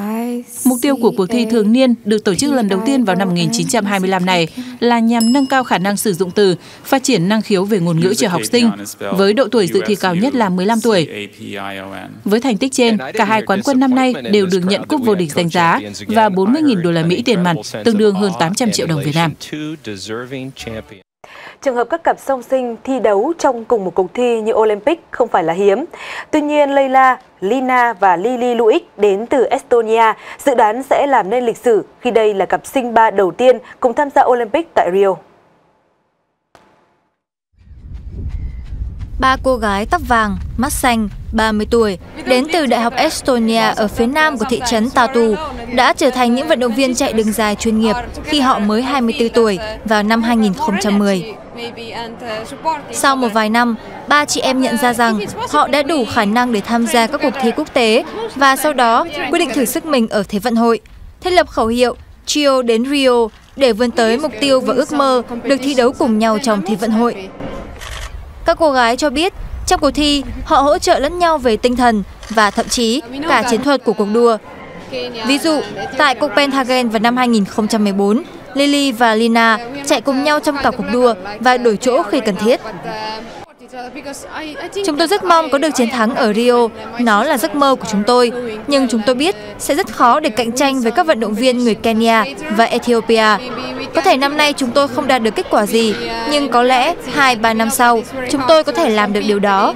Mục tiêu của cuộc thi thường niên được tổ chức lần đầu tiên vào năm 1925 này là nhằm nâng cao khả năng sử dụng từ, phát triển năng khiếu về ngôn ngữ cho học sinh, với độ tuổi dự thi cao nhất là 15 tuổi. Với thành tích trên, cả hai quán quân năm nay đều được nhận cúp vô địch danh giá và 40.000 đô la Mỹ tiền mặt, tương đương hơn 800 triệu đồng Việt Nam. Trường hợp các cặp song sinh thi đấu trong cùng một cuộc thi như Olympic không phải là hiếm. Tuy nhiên, Leila, Lina và Lily Luic đến từ Estonia dự đoán sẽ làm nên lịch sử khi đây là cặp sinh ba đầu tiên cùng tham gia Olympic tại Rio. Ba cô gái tóc vàng, mắt xanh, 30 tuổi, đến từ Đại học Estonia ở phía nam của thị trấn Tartu, đã trở thành những vận động viên chạy đường dài chuyên nghiệp khi họ mới 24 tuổi vào năm 2010. Sau một vài năm, ba chị em nhận ra rằng họ đã đủ khả năng để tham gia các cuộc thi quốc tế và sau đó quyết định thử sức mình ở Thế vận hội. Thiết lập khẩu hiệu Trio đến Rio để vươn tới mục tiêu và ước mơ được thi đấu cùng nhau trong Thế vận hội. Các cô gái cho biết, trong cuộc thi, họ hỗ trợ lẫn nhau về tinh thần và thậm chí cả chiến thuật của cuộc đua. Ví dụ, tại Copenhagen vào năm 2014, Lily và Lina chạy cùng nhau trong cả cuộc đua và đổi chỗ khi cần thiết. Chúng tôi rất mong có được chiến thắng ở Rio, nó là giấc mơ của chúng tôi. Nhưng chúng tôi biết sẽ rất khó để cạnh tranh với các vận động viên người Kenya và Ethiopia. Có thể năm nay chúng tôi không đạt được kết quả gì, nhưng có lẽ 2-3 năm sau, chúng tôi có thể làm được điều đó.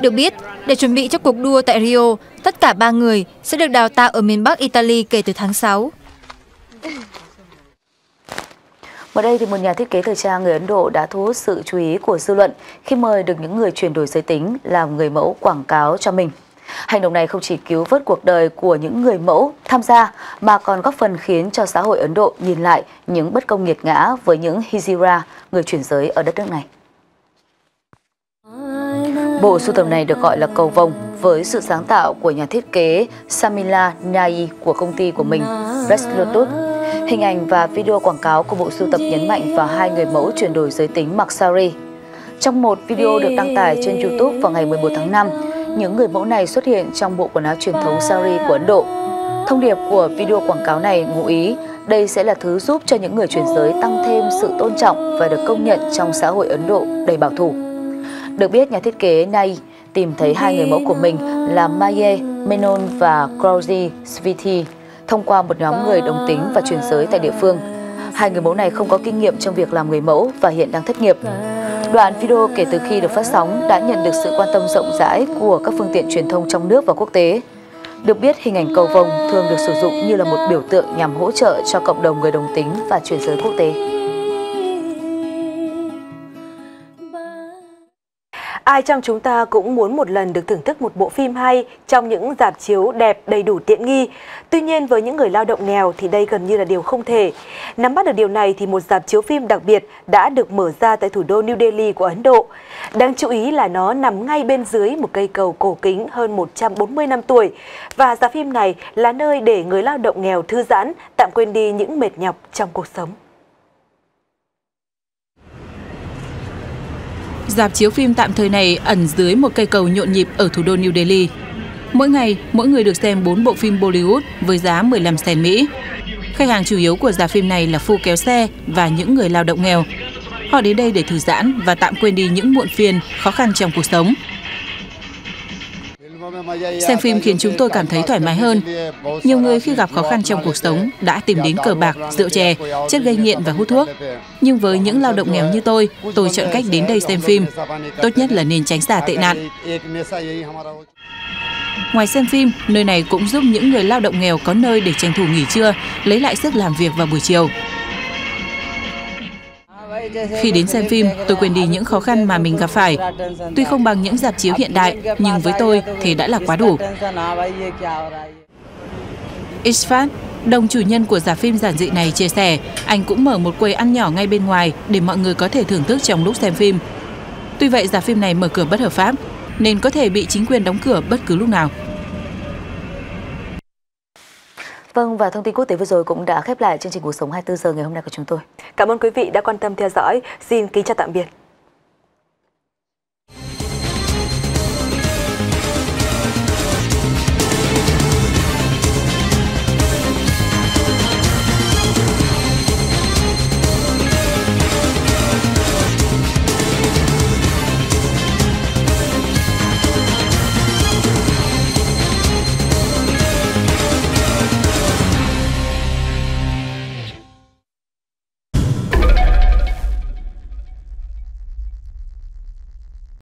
Được biết, để chuẩn bị cho cuộc đua tại Rio, tất cả ba người sẽ được đào tạo ở miền Bắc Italy kể từ tháng 6. Ở đây thì một nhà thiết kế thời trang người Ấn Độ đã thu hút sự chú ý của dư luận khi mời được những người chuyển đổi giới tính làm người mẫu quảng cáo cho mình. Hành động này không chỉ cứu vớt cuộc đời của những người mẫu tham gia mà còn góp phần khiến cho xã hội Ấn Độ nhìn lại những bất công nghiệt ngã với những Hijira, người chuyển giới ở đất nước này. Bộ sưu tập này được gọi là cầu vồng với sự sáng tạo của nhà thiết kế Samila Nai của công ty của mình, Restlotus. Hình ảnh và video quảng cáo của bộ sưu tập nhấn mạnh vào hai người mẫu chuyển đổi giới tính mặc sari. Trong một video được đăng tải trên YouTube vào ngày 11 tháng 5, những người mẫu này xuất hiện trong bộ quần áo truyền thống sari của Ấn Độ. Thông điệp của video quảng cáo này ngụ ý đây sẽ là thứ giúp cho những người chuyển giới tăng thêm sự tôn trọng và được công nhận trong xã hội Ấn Độ đầy bảo thủ. Được biết, nhà thiết kế Nay tìm thấy hai người mẫu của mình là Maye Menon và Krauzi Sviti thông qua một nhóm người đồng tính và chuyển giới tại địa phương. Hai người mẫu này không có kinh nghiệm trong việc làm người mẫu và hiện đang thất nghiệp. Đoạn video kể từ khi được phát sóng đã nhận được sự quan tâm rộng rãi của các phương tiện truyền thông trong nước và quốc tế. Được biết, hình ảnh cầu vồng thường được sử dụng như là một biểu tượng nhằm hỗ trợ cho cộng đồng người đồng tính và chuyển giới quốc tế. Ai trong chúng ta cũng muốn một lần được thưởng thức một bộ phim hay trong những dạp chiếu đẹp đầy đủ tiện nghi. Tuy nhiên với những người lao động nghèo thì đây gần như là điều không thể. Nắm bắt được điều này thì một dạp chiếu phim đặc biệt đã được mở ra tại thủ đô New Delhi của Ấn Độ. Đáng chú ý là nó nằm ngay bên dưới một cây cầu cổ kính hơn 140 năm tuổi. Và dạp phim này là nơi để người lao động nghèo thư giãn, tạm quên đi những mệt nhọc trong cuộc sống. Dạp chiếu phim tạm thời này ẩn dưới một cây cầu nhộn nhịp ở thủ đô New Delhi. Mỗi ngày, mỗi người được xem 4 bộ phim Bollywood với giá 15 cent Mỹ. Khách hàng chủ yếu của dạp phim này là phu kéo xe và những người lao động nghèo. Họ đến đây để thư giãn và tạm quên đi những muộn phiền, khó khăn trong cuộc sống. Xem phim khiến chúng tôi cảm thấy thoải mái hơn. Nhiều người khi gặp khó khăn trong cuộc sống đã tìm đến cờ bạc, rượu chè, chất gây nghiện và hút thuốc. Nhưng với những lao động nghèo như tôi, tôi chọn cách đến đây xem phim. Tốt nhất là nên tránh xa tệ nạn. Ngoài xem phim, nơi này cũng giúp những người lao động nghèo có nơi để tranh thủ nghỉ trưa, lấy lại sức làm việc vào buổi chiều. Khi đến xem phim, tôi quên đi những khó khăn mà mình gặp phải. Tuy không bằng những dạp chiếu hiện đại, nhưng với tôi thì đã là quá đủ. Isfat, Đồng chủ nhân của giả phim giản dị này chia sẻ, anh cũng mở một quầy ăn nhỏ ngay bên ngoài để mọi người có thể thưởng thức trong lúc xem phim. Tuy vậy, giả phim này mở cửa bất hợp pháp, nên có thể bị chính quyền đóng cửa bất cứ lúc nào. Vâng và thông tin quốc tế vừa rồi cũng đã khép lại chương trình cuộc sống 24 giờ ngày hôm nay của chúng tôi. Cảm ơn quý vị đã quan tâm theo dõi. Xin kính chào tạm biệt.